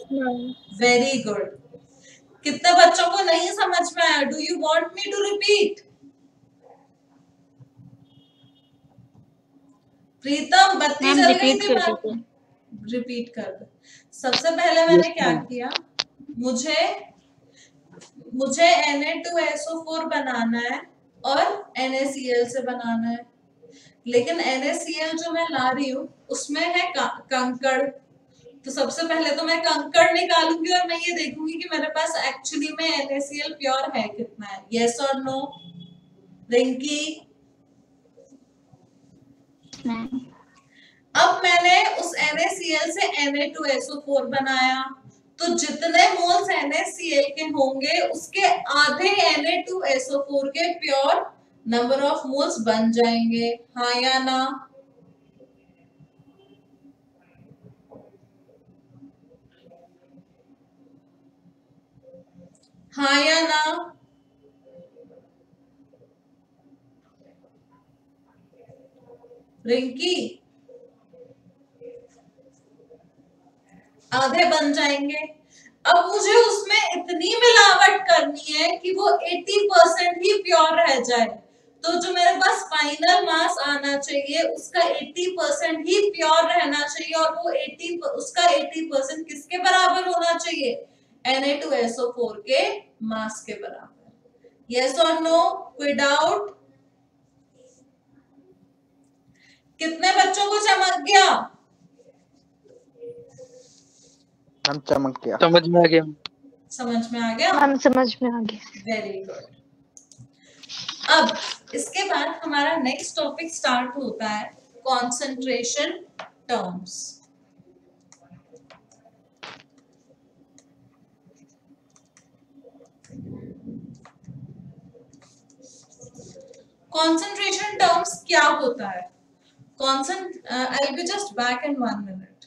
वेरी गुड कितने बच्चों को नहीं समझ में आया? Do you want me to repeat Pritam बत्ती जल गई थी रिपीट कर दे। सबसे पहले मैंने क्या किया? मुझे मुझे Na2SO4 बनाना है और NaCl से बनाना है। लेकिन NaCl जो मैं ला रही हूँ उसमें है कंकड़। तो सबसे पहले तो मैं कंकड़ निकालूँगी और मैं ये देखूँगी कि मेरे पास एक्चुअली में NaCl प्योर है कितना है। यस और नो रिंकी मैम अब मैंने उस NaCl से Na2SO4 बनाया। तो जितने मोल्स NaCl के होंगे, उसके आधे Na2SO4 के प्योर नंबर ऑफ़ मोल्स बन जाएँगे। हाँ या ना? हाँ या ना? रिंकी। आधे बन जाएँगे। अब मुझे उसमें इतनी मिलावट करनी है कि वो 80 परसेंट ही प्योर रह जाए। तो जो मेरे पास फाइनल मास आना चाहिए, उसका 80 परसेंट ही प्योर रहना चाहिए और वो 80 उसका 80 परसेंट किसके बराबर होना चाहिए? Na2SO4 के मास के बराबर। यस और नो कोई डाउट कितने बच्चों को चमक गया? हम चमक गया। समझ में आ गया। समझ में आ गया? हम समझ में आ गया। वेरी गुड अब इसके बाद हमारा नेक्स्ट टॉपिक स्टार्ट होता है कंसंट्रेशन टर्म्स कंसंट्रेशन टर्म्स क्या होता है? Constant, uh, I'll be just back in one minute.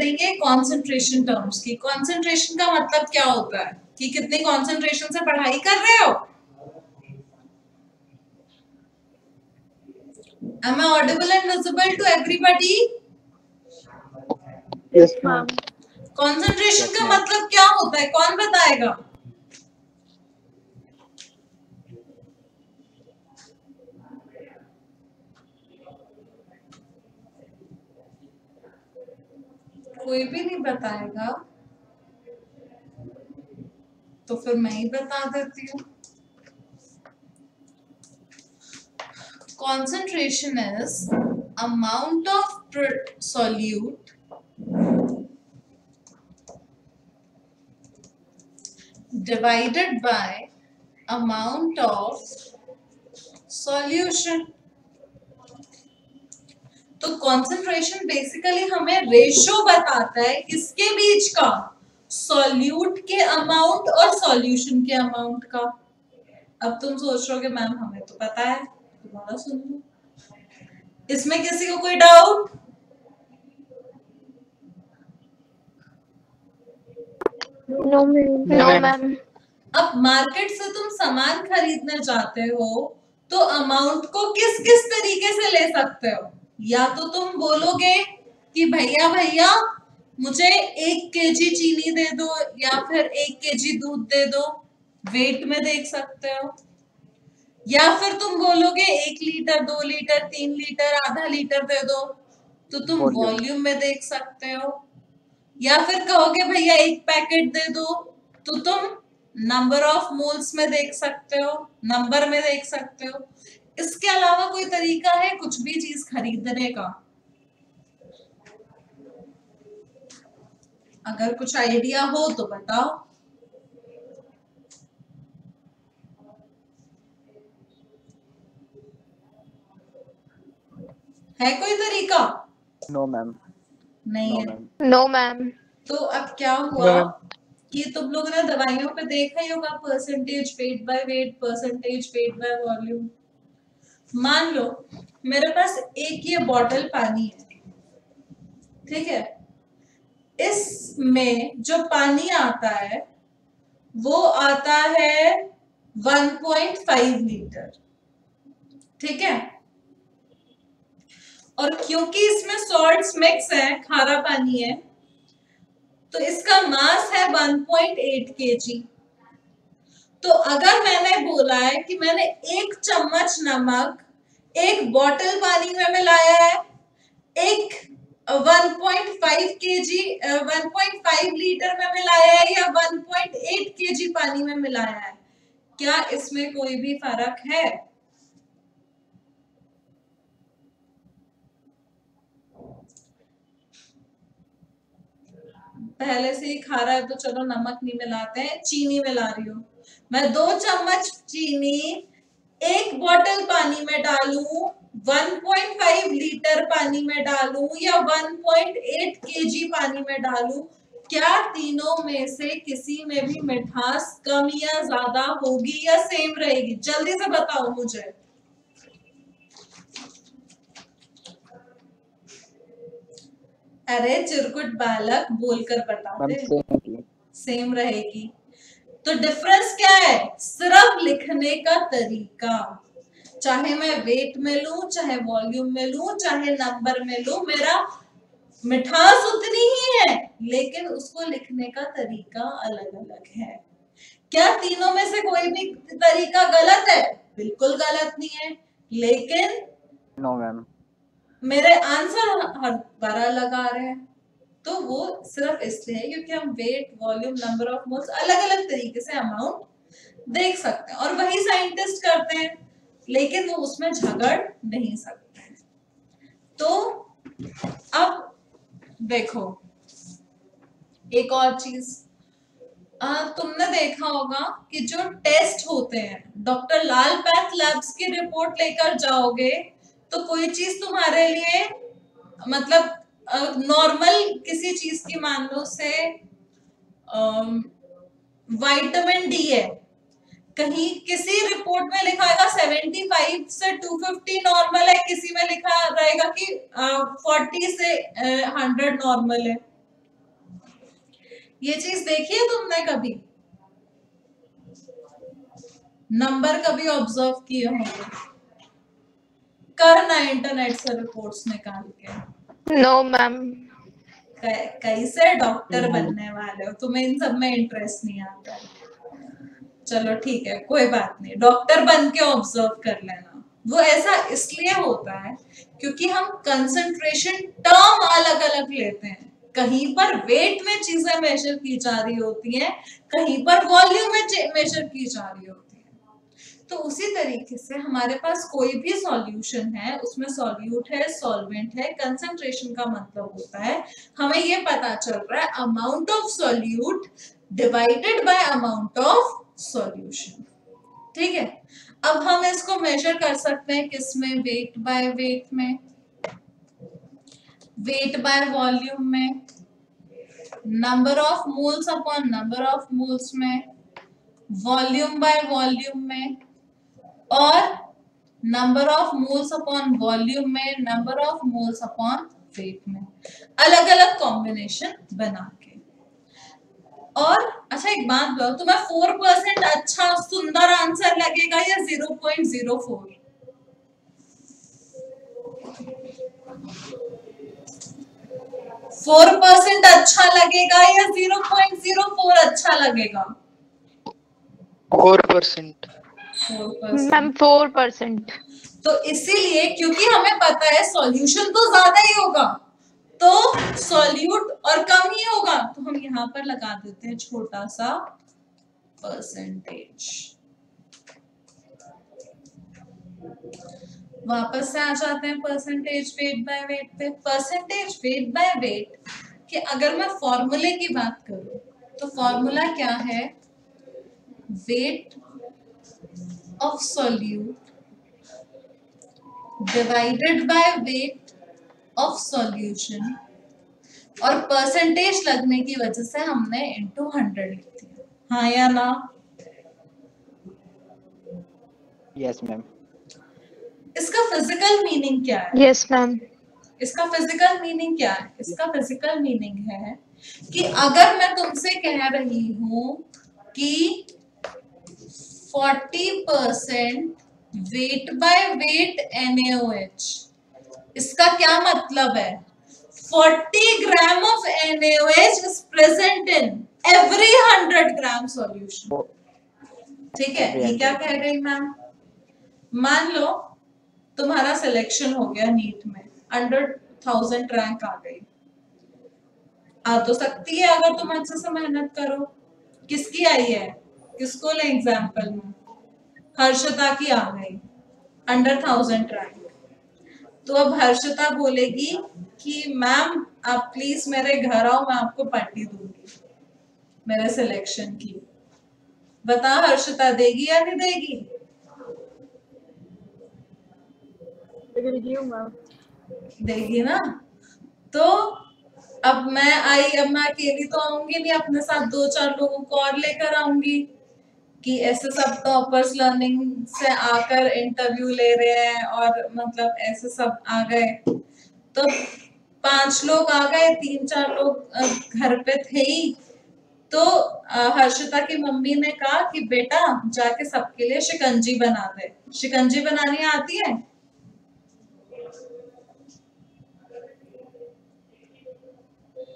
करेंगे कंसंट्रेशन टर्म्स की। कंसंट्रेशन का मतलब क्या होता है? कि कितने कंसंट्रेशन से पढ़ाई कर रहे हो? Am i audible and visible to everybody? Yes ma'am concentration का मतलब क्या होता है? कौन बताएगा? कोई भी नहीं बताएगा तो फिर मैं ही बता देती हूँ। Concentration is amount of solute divided by amount of solution तो कंसंट्रेशन बेसिकली हमें रेशो बताता है किसके बीच का? सॉल्यूट के अमाउंट और सॉल्यूशन के अमाउंट का। अब तुम सोच रहे हो कि मैम हमें तो पता है दोबारा सुन। लो इसमें किसी को कोई डाउट नो मैम अब मार्केट से तुम सामान खरीदने जाते हो तो अमाउंट को किस किस तरीके से ले सकते हो? या तो तुम बोलोगे कि भैया भैया मुझे एक केजी चीनी दे दो या फिर एक केजी दूध दे दो। वेट में देख सकते हो। या फिर तुम बोलोगे एक लीटर दो लीटर तीन लीटर आधा लीटर दे दो। तो तुम वॉल्यूम में देख सकते हो। या फिर कहोगे भैया एक पैकेट दे दो। तो तुम नंबर ऑफ़ मोल्स में देख सकते हो। नंबर में देख सकते हो। इसके अलावा कोई तरीका है कुछ भी चीज़ खरीदने का? अगर कुछ आइडिया हो तो बताओ। है कोई तरीका? नो मैम नहीं नो है। मैम नो मैम तो अब क्या हुआ। कि तुम लोगों ने दवाइयों पे देखा ही होगा percentage weight by weight percentage weight by volume मान लो, मेरे पास एक ये बॉटल पानी है, ठीक है? इसमें जो पानी आता है, वो आता है 1.5 लीटर ठीक है? और क्योंकि इसमें सॉल्ट्स मिक्स है, खारा पानी है तो इसका मास है 1.8 केजी तो अगर मैंने बोला है कि मैंने एक चम्मच नमक, एक बॉटल पानी में मिलाया है, एक 1.5 केजी 1.5 लीटर में मिलाया है या 1.8 केजी पानी में मिलाया है, क्या इसमें कोई भी फ़र्क है? पहले से ही खा रहा है तो चलो नमक नहीं मिलाते हैं, चीनी मिला रही हूँ। मैं दो चम्मच चीनी एक बोतल पानी में डालूं 1.5 लीटर पानी में डालूं या 1.8 केजी पानी में डालूं क्या तीनों में से किसी में भी मिठास कम या ज़्यादा होगी या सेम रहेगी? जल्दी से बताओ मुझे। अरे चिरकुट बालक बोलकर बता मैम दे सेम की सेम रहेगी। तो डिफरेंस क्या है? सिर्फ़ लिखने का तरीका। चाहे मैं वेट में लू चाहे वॉल्यूम में लू चाहे नंबर में लूँ मेरा मिठास उतनी ही है लेकिन उसको लिखने का तरीका अलग अलग है। क्या तीनों में से कोई भी तरीका गलत है? बिल्कुल गलत नहीं है लेकिन नो no, मैम मेरे आंसर हर बारह लगा रहे हैं। तो वो सिर्फ़ इसलिए है क्योंकि हम weight volume number of moles अलग अलग तरीके से अमाउंट देख सकते हैं और वही साइंटिस्ट करते हैं, लेकिन वो उसमें झगड़ नहीं सकते। तो अब देखो, एक और चीज़। तुमने देखा होगा कि जो टेस्ट होते हैं डॉक्टर लाल पैथ लैब्स की रिपोर्ट लेकर जाओगे तो कोई चीज़ तुम्हारे लिए मतलब नॉर्मल किसी चीज़ की मान लो से विटामिन डी है। कहीं किसी रिपोर्ट में लिखा होगा 75 से 250 नॉर्मल है किसी में लिखा रहेगा कि uh, 40 से uh, 100 नॉर्मल है। ये चीज़ देखी है तुमने कभी? नंबर कभी ऑब्ज़र्व किए होंगे? करना इंटरनेट से रिपोर्ट्स निकाल के। नो मैम कैसे डॉक्टर बनने वाले हो तुम्हें इन सब में इंटरेस्ट नहीं आता चलो ठीक. है कोई बात नहीं. डॉक्टर बन के ऑब्ज़र्व कर लेना. वो ऐसा इसलिए होता है क्योंकि हम कंसंट्रेशन टर्म अलग अलग लेते हैं। कहीं पर वेट में चीज़ें मेजर की जा रही होती हैं, कहीं पर वॉल्यूम में मेजर की जा रही होती है। तो उसी तरीके से हमारे पास कोई भी सॉल्यूशन है, उसमें सॉल्यूट है सॉल्वेंट है कंसंट्रेशन का मतलब होता है। हमें ये पता चल रहा है amount of solute divided by amount of solution ठीक है? अब हम इसको मेजर कर सकते हैं किसमें? वेट बाय वेट में वेट बाय वॉल्यूम में number of moles upon number of moles में वॉल्यूम बाय वॉल्यूम में और number of moles upon volume में number of moles upon weight में। अलग अलग कॉम्बिनेशन बना के। और अच्छा एक बात बताओ, तुम्हें फोर परसेंट अच्छा सुंदर आंसर लगेगा या zero point zero four four percent अच्छा लगेगा या ज़ीरो पॉइंट ज़ीरो फोर अच्छा लगेगा? Four percent ma'am four percent तो इसीलिए क्योंकि हमें पता है सॉल्यूशन तो ज़्यादा ही होगा तो सॉल्यूट और कम ही होगा तो हम यहाँ पर लगा देते हैं छोटा सा परसेंटेज वापस से आ जाते हैं परसेंटेज वेट बाय वेट पे। परसेंटेज वेट बाय वेट कि अगर मैं फॉर्मूले की बात करूँ तो फॉर्मूला क्या है? Weight of solute divided by weight of solution और परसेंटेज लगने की वजह से हमने इंटू हंड्रेड लिख दिया। हाँ या ना? यस मैम इसका फ़िज़िकल मीनिंग क्या है? यस मैम इसका फ़िज़िकल मीनिंग क्या है? इसका फ़िज़िकल मीनिंग है कि अगर मैं तुमसे कह रही हूँ कि 40 percent weight by weight NaOH इसका क्या मतलब है? 40 gram of NaOH is present in every 100 gram solution ठीक है? ये क्या कह रही मैम? मान लो, तुम्हारा सिलेक्शन हो गया नीट में अंडर थाउज़ेंड रैंक आ गई। आ तो सकती है अगर तुम अच्छे से मेहनत करो। किसकी आई है? किसको ले एग्ज़ाम्पल में? हर्षता की आ गई। अंडर थाउज़ेंड रैंक तो अब हर्षता बोलेगी कि मैम आप प्लीज़ मेरे घर आओ मैं आपको पार्टी दूँगी मेरे सिलेक्शन की। बता हर्षता देगी या नहीं देगी? देगी देगी ना? तो अब मैं आई अब मैं अकेली तो आऊँगी नहीं अपने साथ दो चार लोगों को और लेकर आऊँगी। कि ऐसे सब टॉपर्स लर्निंग से आकर इंटरव्यू ले रहे हैं और मतलब ऐसे सब आ गए। तो पाँच लोग आ गए, तीन चार लोग घर पे थे ही। तो हर्षिता की मम्मी ने कहा कि बेटा, जाके सबके लिए शिकंजी बना दे। शिकंजी बनानी आती है?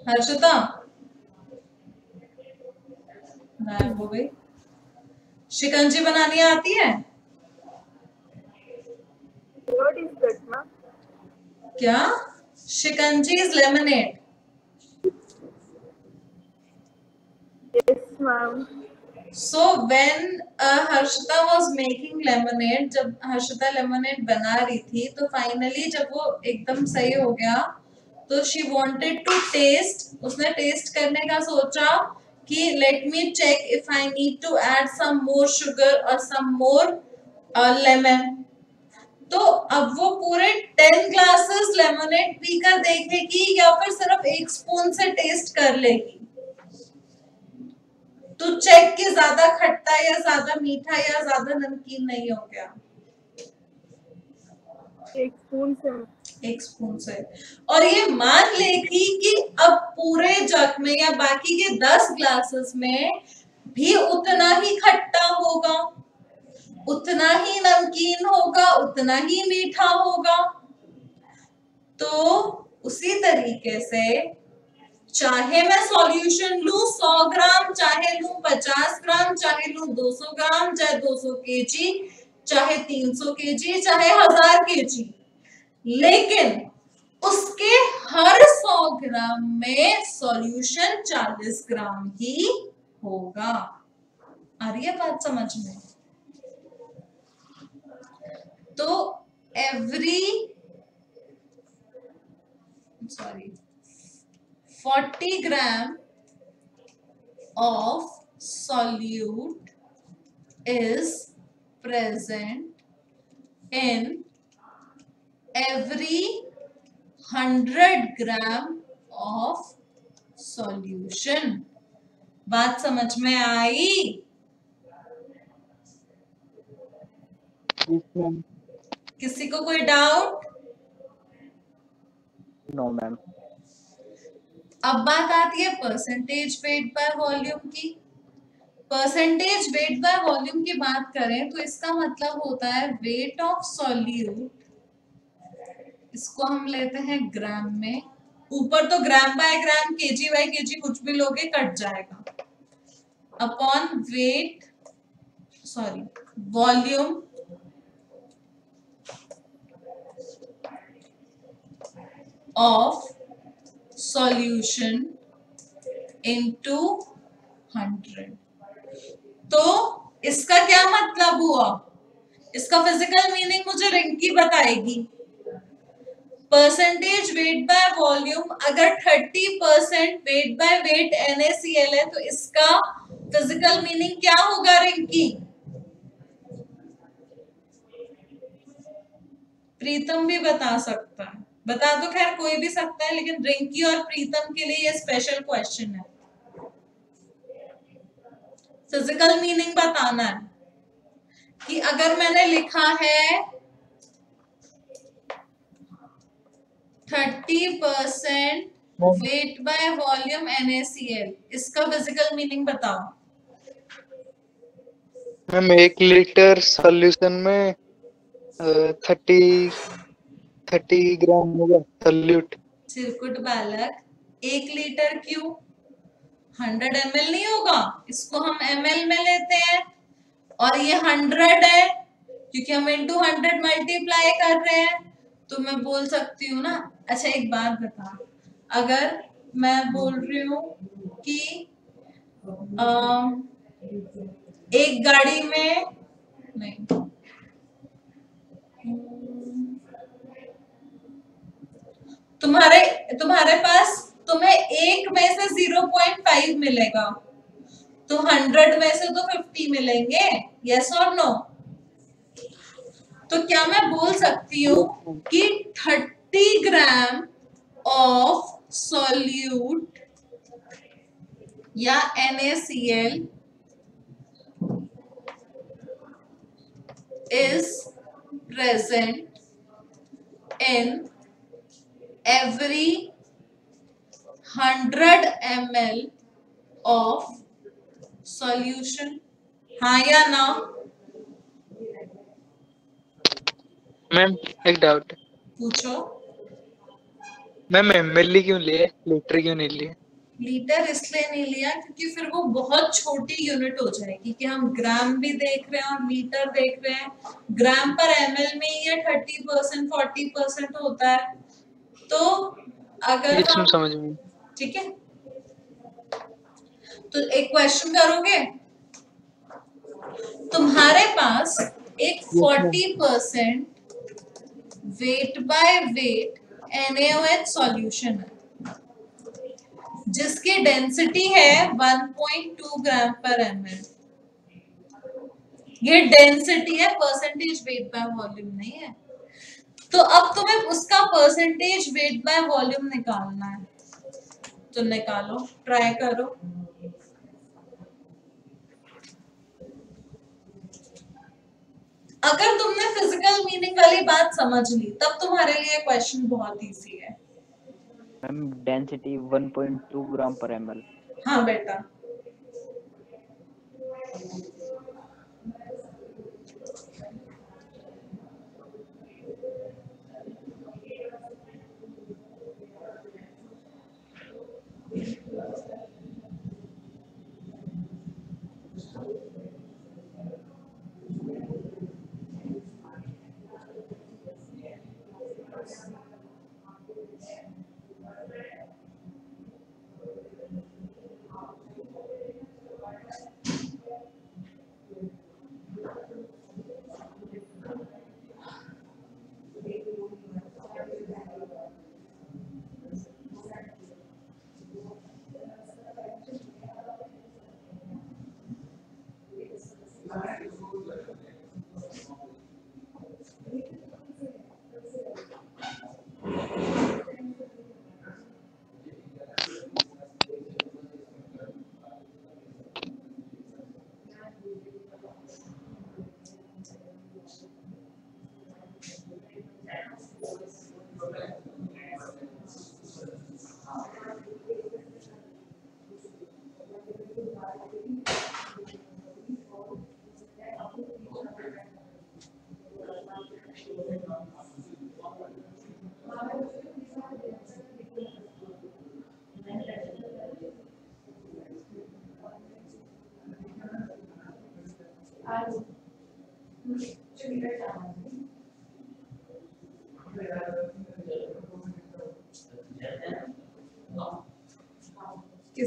हर्षिता? हो गई। शिकंजी बनानी आती है What is that, ma'am? क्या शिकंजी is Yes, ma'am. So when Harshita was making lemonade जब हर्षिता लेमनेड बना रही थी तो फाइनली जब वो एकदम सही हो गया तो शी वांटेड टू टेस्ट उसने टेस्ट करने का सोचा कि let me check if I need to add some more sugar और सम मोर लेमन तो अब वो पूरे टेन ग्लासेस लेमनेड पीकर देखेगी या फिर सिर्फ़ एक स्पून से टेस्ट कर लेगी। तो चेक कि ज़्यादा खट्टा या ज़्यादा मीठा या ज़्यादा नमकीन नहीं हो गया। एक स्पून से। एक स्पून से। और ये मान लेगी कि अब पूरे जग में या बाकी के दस ग्लासेस में भी उतना ही खट्टा होगा, उतना ही नमकीन होगा, उतना ही मीठा होगा। तो उसी तरीके से चाहे मैं सॉल्यूशन लू 100 ग्राम, चाहे लू 50 ग्राम, चाहे लू 200 ग्राम, चाहे 200 केजी, चाहे 300 केजी, चाहे हज़ार केजी लेकिन उसके हर 100 ग्राम में सॉल्यूशन 40 ग्राम ही होगा। आ रही है बात समझ में? तो every sorry 40 gram of solute is present in every 100 gram of solution. बात समझ में आई? Yes, किसी को कोई डाउट नो ma'am. अब बात आती है परसेंटेज वेट बाय वॉल्यूम की। परसेंटेज वेट बाय वॉल्यूम की बात करें तो इसका मतलब होता है वेट ऑफ़ सॉल्यूट इसको हम लेते हैं ग्राम में। ऊपर तो gram by gram KG by KG कुछ भी लोगे कट जाएगा। Upon weight sorry volume of solution into 100 तो इसका क्या मतलब हुआ? इसका फ़िज़िकल मीनिंग मुझे रिंकी बताएगी। परसेंटेज वेट बाय वॉल्यूम अगर 30 percent weight by weight NaCl है तो इसका फ़िज़िकल मीनिंग क्या होगा, रिंकी? प्रीतम भी बता सकता है। बता तो खैर कोई भी सकता है, लेकिन रिंकी और प्रीतम के लिए ये स्पेशल क्वेश्चन है। फ़िज़िकल मीनिंग बताना है कि अगर मैंने लिखा है thirty percent weight by volume NaCl इसका फ़िज़िकल मीनिंग बताओ। मैम एक लीटर सॉल्यूशन में थर्टी थर्टी ग्राम होगा सॉल्यूट चिरकुट बालक एक लीटर क्यों? हंड्रेड एम नहीं होगा। इसको हम एम में लेते हैं। और ये हंड्रेड है क्योंकि हम इंटू हंड्रेड मल्टीप्लाई कर रहे हैं। तो मैं बोल सकती हूँ ना अच्छा एक बात बता। अगर मैं बोल रही हूँ कि अम, एक गाड़ी में नहीं। तुम्हारे तुम्हारे पास तुम्हें एक में से ज़ीरो पॉइंट फाइव मिलेगा। तो हंड्रेड में से तो फिफ्टी मिलेंगे यस और नो तो क्या मैं बोल सकती हूँ कि थर्टी ग्राम ऑफ़ सॉल्यूट या NaCl is present in every 100 ml of solution हाँ या ना मैम एक डाउट पूछो मैम एमएलई क्यों लिए लीटर क्यों नहीं लिए लीटर इसलिए नहीं लिया क्योंकि फिर वो बहुत छोटी यूनिट हो जाएगी कि हम ग्राम भी देख रहे हैं और लीटर देख रहे हैं। ग्राम पर एमएल में ये थर्टी परसेंट फोर्टी परसेंट होता है। तो अगर हम समझ में ठीक है? तो एक क्वेश्चन करोगे? तुम्हारे पास एक forty percent weight by weight NaOH solution है जिसकी डेंसिटी है 1.2 ग्राम पर ml. ये डेंसिटी है परसेंटेज वेट बाय वॉल्यूम नहीं है. तो अब तुम्हें उसका परसेंटेज वेट बाय वॉल्यूम निकालना है. तो निकालो ट्राई करो. अगर तुमने फ़िज़िकल मीनिंग वाली बात समझ ली तब तुम्हारे लिए क्वेश्चन बहुत इजी है। मैम डेंसिटी 1.2 ग्राम पर एमएल हाँ बेटा।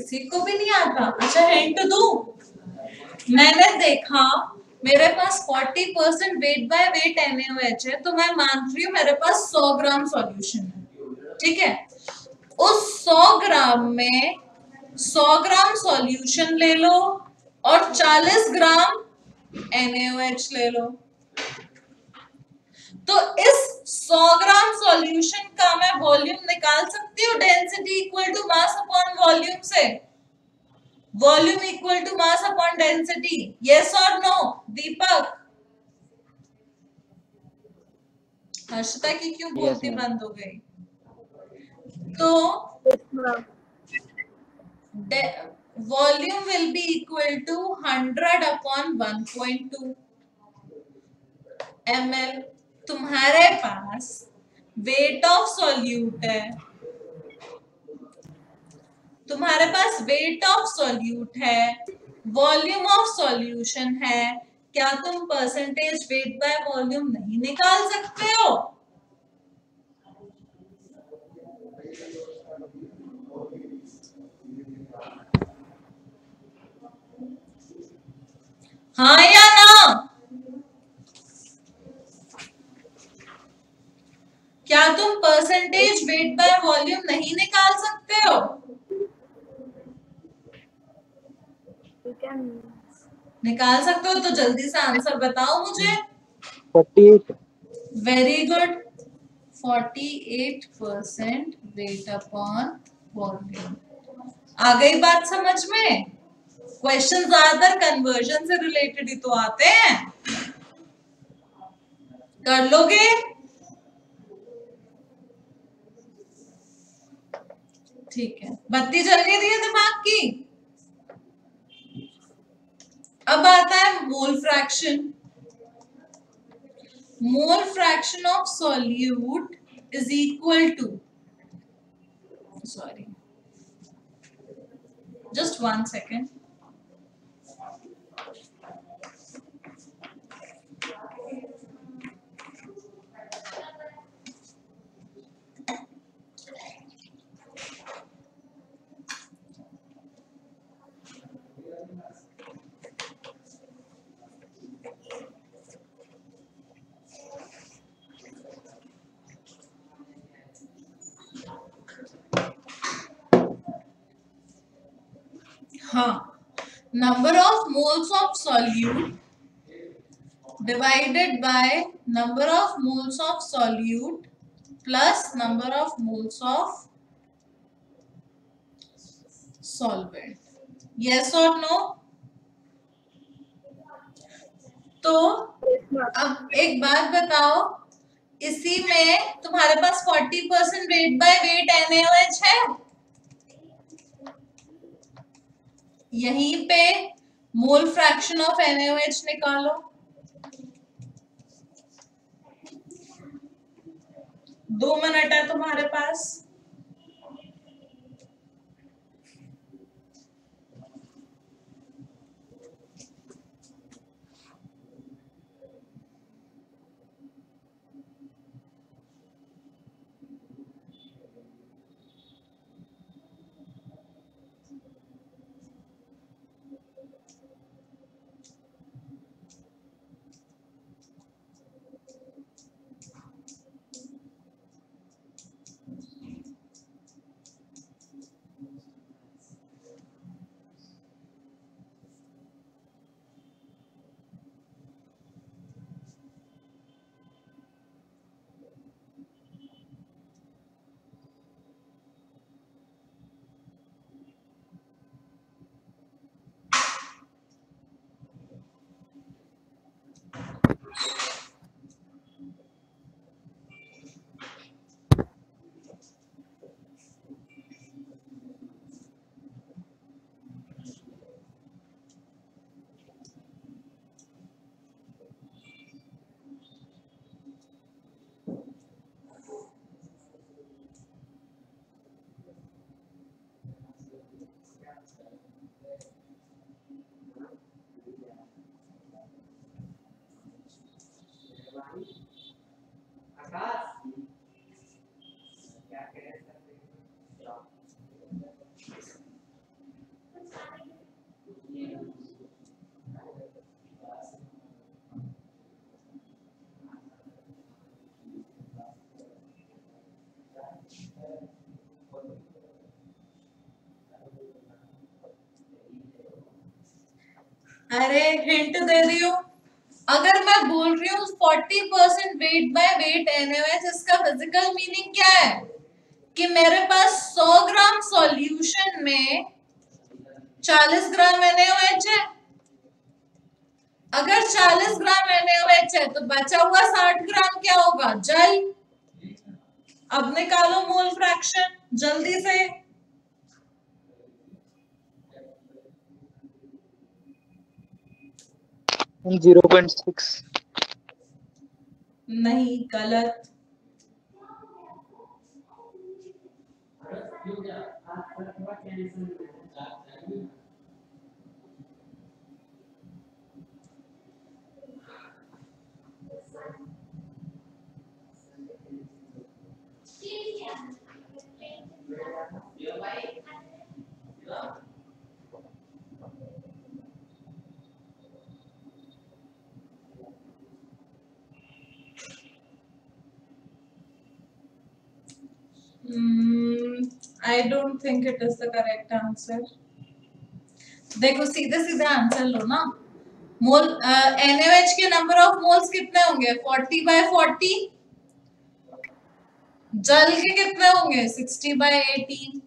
किसी को भी नहीं आता अच्छा हिंट दू? मैंने देखा, मेरे पास 40 percent weight by weight NH है तो मैं मान रही हूँ मेरे पास 100 ग्राम सॉल्यूशन है। ठीक है? उस 100 ग्राम में 100 ग्राम सॉल्यूशन ले लो और 40 ग्राम NaOH ले लो। तो इस 100 ग्राम सॉल्यूशन का मैं वॉल्यूम निकाल सकती हूँ? Density equal to mass upon volume से। Volume equal to mass upon density yes और नो दीपक? हर्षता की क्यों बोलती. बंद हो गई? तो volume will be equal to 100 अपॉन 1.2 ml तुम्हारे पास वेट ऑफ़ सॉल्यूट है। तुम्हारे पास वेट ऑफ़ सॉल्यूट है वॉल्यूम ऑफ़ सॉल्यूशन है। क्या तुम परसेंटेज वेट बाय वॉल्यूम नहीं निकाल सकते हो? हाँ या ना? क्या तुम परसेंटेज वेट बाय वॉल्यूम नहीं निकाल सकते हो? निकाल सकते हो? तो जल्दी से आंसर बताओ मुझे। 48 very good 48 percent weight upon volume आ गई बात समझ में? क्वेश्चन ज़्यादातर कन्वर्जन से रिलेटेड ही तो आते हैं। कर लोगे? ठीक है। बत्ती जल गई है दिमाग की? अब आता है mole fraction mole fraction of solute is equal to sorry just one second हाँ। Number of moles of solute divided by number of moles of solute plus number of moles of solvent yes और no तो अब एक बात बताओ, इसी में तुम्हारे पास forty percent weight by weight NLH है? यहीं पे मोल फ्रैक्शन ऑफ़ एनएच निकालो। दो मिनट है तुम्हारे पास। अरे हिंट दे रही हूँ अगर मैं बोल रही हूँ forty percent weight by weight NH इसका फ़िज़िकल मीनिंग क्या है? कि मेरे पास 100 ग्राम सॉल्यूशन में 40 ग्राम एनएच है। अगर 40 ग्राम एनएच है तो बचा हुआ 60 ग्राम क्या होगा? जल। अब निकालो मोल फ्रैक्शन जल्दी से। ज़ीरो पॉइंट सिक्स नहीं गलत। I don't think it is the correct answer देखो, सीधे सीधे आंसर लो ना। मोल एनएच के नंबर ऑफ़ मोल्स कितने होंगे? 40 बाय 40 जल के कितने होंगे? 60 बाय 18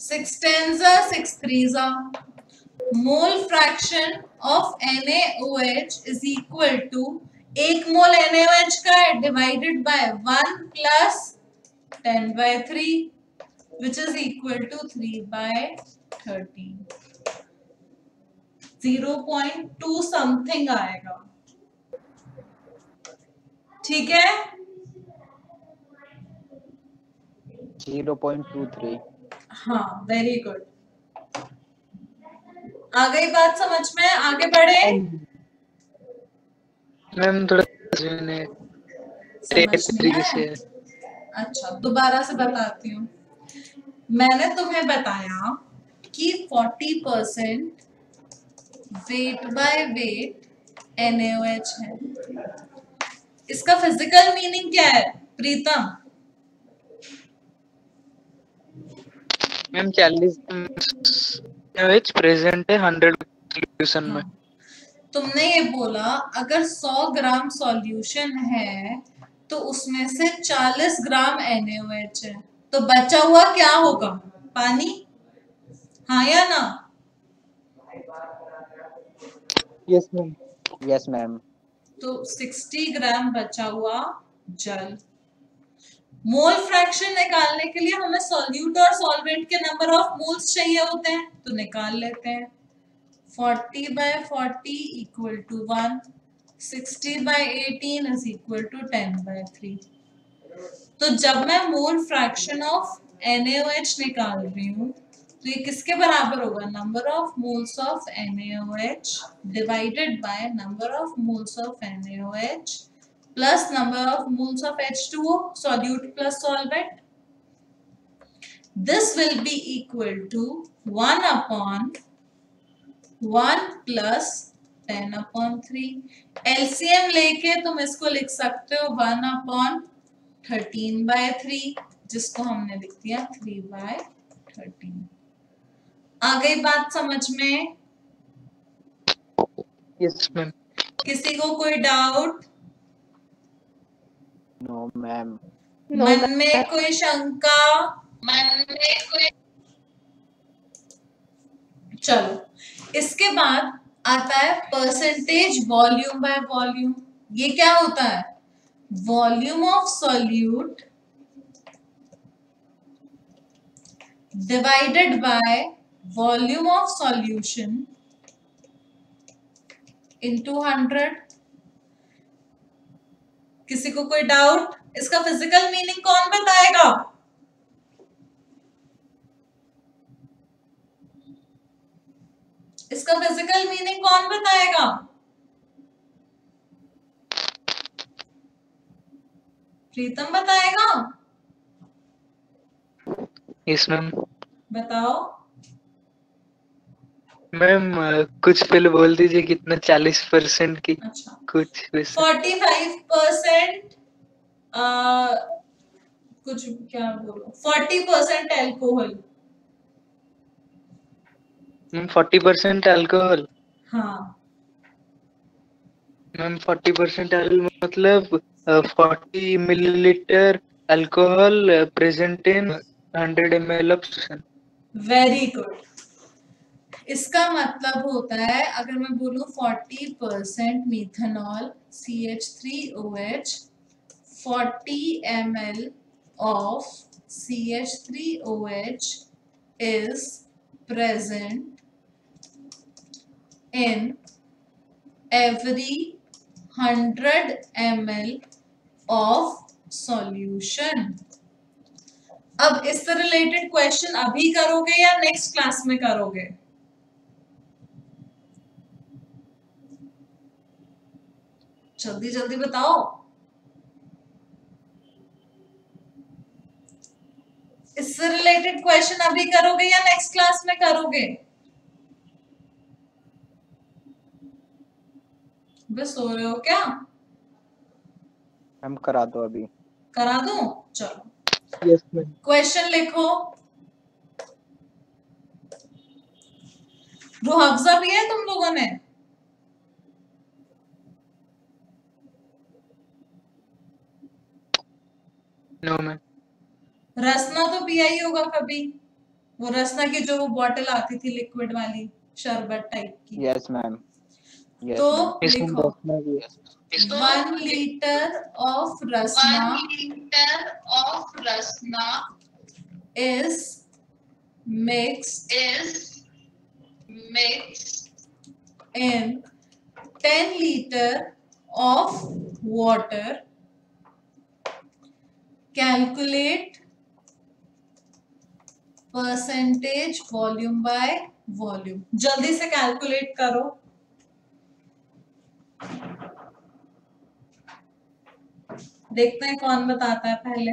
6 tens are 6 threes are mole fraction of NaOH is equal to एक मोल NaOH का है divided by one plus ten by 3 which is equal to 3 by 13 0.2 something आएगा। ठीक है? ज़ीरो पॉइंट टू थ्री हाँ वेरी गुड आ गई बात समझ में? आगे बढ़े? मैम थोड़ा तरीके से अच्छा दोबारा से बताती हूँ। मैंने तुम्हें बताया कि 40 percent weight by weight NaOH है। इसका फ़िज़िकल मीनिंग क्या है प्रीतम? मैम चालीस एच प्रेजेंट है हंड्रेड सोल्यूशन में। तुमने ये बोला अगर 100 ग्राम सॉल्यूशन है तो उसमें से 40 ग्राम NaOH है। तो बचा हुआ क्या होगा? पानी? हाँ या ना? यस मैम यस मैम तो 60 ग्राम बचा हुआ जल। मोल फ्रैक्शन निकालने के लिए हमें सॉल्यूट और सॉल्वेंट के नंबर ऑफ़ मोल्स चाहिए होते हैं तो निकाल लेते हैं। 40 by 40 equal to 1 60 by 18 is equal to 10 by 3 तो जब मैं मोल फ्रैक्शन ऑफ़ NaOH निकाल रही हूँ तो ये किसके बराबर होगा number of moles of NaOH divided by number of moles of NaOH plus number of moles of H2O solute plus solvent this will be equal to 1 upon 1 plus 10 upon 3 LCM लेके तुम इसको लिख सकते हो 1 upon 13 by 3 जिसको हमने लिख दिया 3 by 13 आ गई बात समझ में? यस मैम किसी को कोई डाउट नो मैम मन में कोई शंका? मन में कोई चलो। इसके बाद आता है परसेंटेज वॉल्यूम बाय वॉल्यूम ये क्या होता है? Volume of solute divided by volume of solution into hundred किसी को कोई डाउट इसका फ़िज़िकल मीनिंग कौन बताएगा? इसका फ़िज़िकल मीनिंग कौन बताएगा? प्रीतम बताएगा? यस मैम बताओ। मैम कुछ पहले बोल दीजिए कितना चालीस परसेंट की अच्छा। कुछ फोर्टी फाइव परसेंट कुछ क्या बोलो? Forty percent alcohol ma'am forty percent alcohol हाँ। मैम फोर्टी परसेंट मतलब फोर्टी मिलीलीटर प्रेजेंट इसका मतलब होता है अगर मैं बोलूँ 40 percent methanol C H three O H forty M L of C H three O H is present in every 100 ml of solution. अब इससे रिलेटेड क्वेश्चन अभी करोगे या नेक्स्ट क्लास में करोगे? जल्दी जल्दी बताओ। इससे रिलेटेड क्वेश्चन अभी करोगे या नेक्स्ट क्लास में करोगे? बस सो रहे हो क्या? मैम करा दो अभी। करा दूँ? चलो। यस मैम क्वेश्चन लिखो। रुहफ्जा भी है तुम लोगों ने? नो मैम रसना तो पिया ही होगा कभी। वो रसना की जो वो बॉटल आती थी लिक्विड वाली शरबत टाइप की। यस मैम तो लिखो one litre of Rasna litre of Rasna is mix is mix in ten litre of water calculate percentage volume by volume जल्दी से कैलकुलेट करो। देखते हैं कौन बताता है पहले।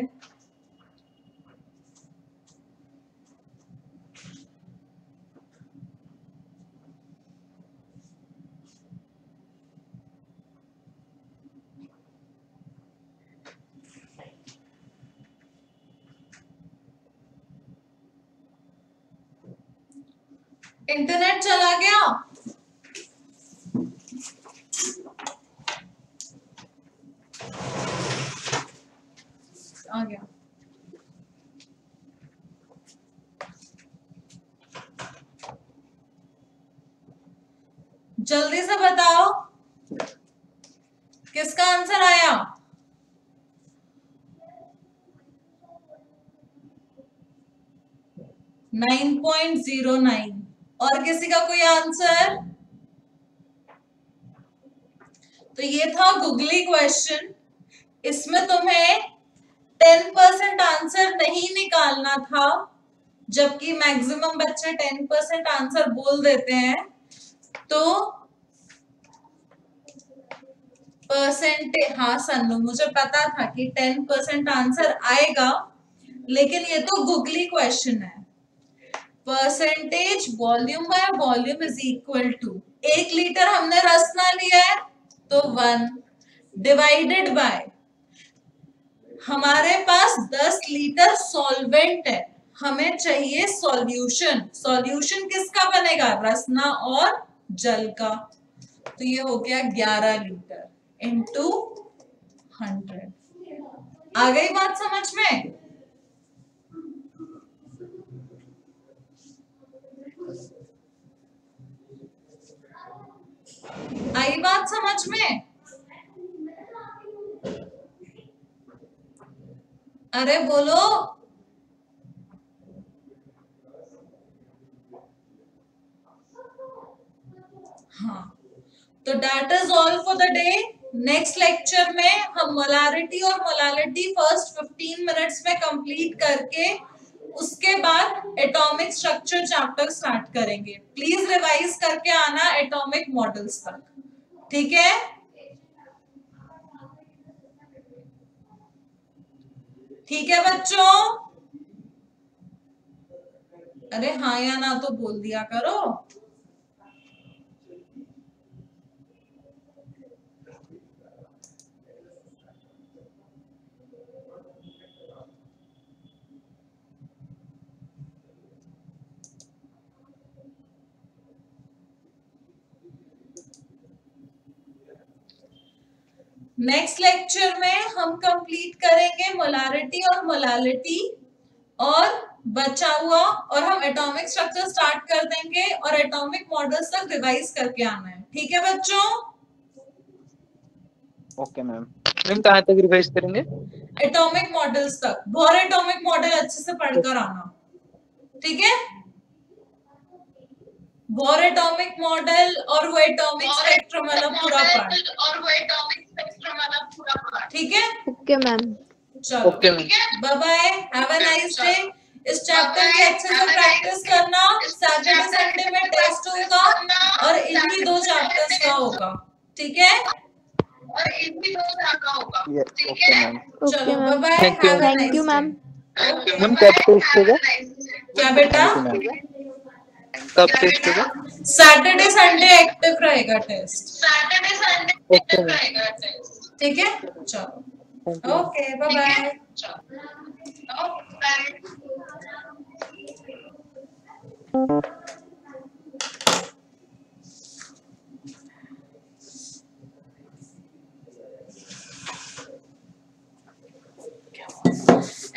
इंटरनेट चला गया। आ गया। जल्दी से बताओ, किसका आंसर आया? Nine point zero nine. और किसी का कोई आंसर? तो ये था गूगली क्वेश्चन इसमें तुम्हें टेन परसेंट आंसर नहीं निकालना था, जबकि मैक्सिमम बच्चे टेन परसेंट आंसर बोल देते हैं तो परसेंटेज हाँ सन्नू, मुझे पता था कि टेन परसेंट आंसर आएगा, लेकिन ये तो गुगली क्वेश्चन है। Percentage volume by volume is equal to एक लीटर हमने रसना लिया है तो वन डिवाइडेड बाय हमारे पास 10 लीटर सॉल्वेंट है। हमें चाहिए सॉल्यूशन सॉल्यूशन किसका बनेगा? रसना और जल का। तो ये हो गया 11 लीटर इंटू हंड्रेड आ गई बात समझ में? आई बात समझ में? अरे बोलो। हाँ। तो that is all for the day next lecture में हम मोलारिटी और मोलालिटी फ़र्स्ट 15 मिनट्स में कंप्लीट करके उसके बाद एटॉमिक स्ट्रक्चर चैप्टर स्टार्ट करेंगे। प्लीज़ रिवाइज करके आना एटॉमिक मॉडल्स तक। ठीक है? ठीक है बच्चों? अरे हाँ या ना तो बोल दिया करो। नेक्स्ट लेक्चर में हम कंप्लीट करेंगे मोलारिटी और मोलालिटी और बचा हुआ और हम एटॉमिक स्ट्रक्चर स्टार्ट कर देंगे और एटॉमिक मॉडल्स तक रिवाइज करके आना है। ठीक है बच्चों? ओके मैम मैम कहाँ तक रिवाइज करेंगे? एटॉमिक मॉडल्स तक। बोर एटॉमिक मॉडल अच्छे से पढ़कर आना। ठीक है? बोर एटॉमिक मॉडल और वो एटॉमिक स्पेक्ट्रम वाला पूरा पार्ट और वो एटॉमिक स्पेक्ट्रम वाला पूरा पार्ट ठीक है? ओके मैम चलो। Okay ma'am bye bye have a nice day इस चैप्टर की अच्छे से प्रैक्टिस करना सैटरडे संडे में टेस्ट होगा और इन्हीं दो चैप्टर्स का होगा। ठीक है? और एक दो का होगा। ठीक ओके है? मैम ओके चलो bye bye. Thank you ma'am nice ma'am कब टेस्ट होगा क्या बेटा? कब टेस्ट होगा? सैटरडे संडे एक्टिव रहेगा टेस्ट सैटरडे संडे एक्टिव रहेगा टेस्ट ठीक है? चलो। ओके बाय बाय चलो। ओके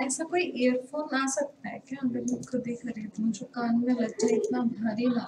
ऐसा कोई ईयरफोन आ सकता है क्या? अगर मैं खुद ही खरीदूँ, जो कान में लग जाए, इतना भारी ना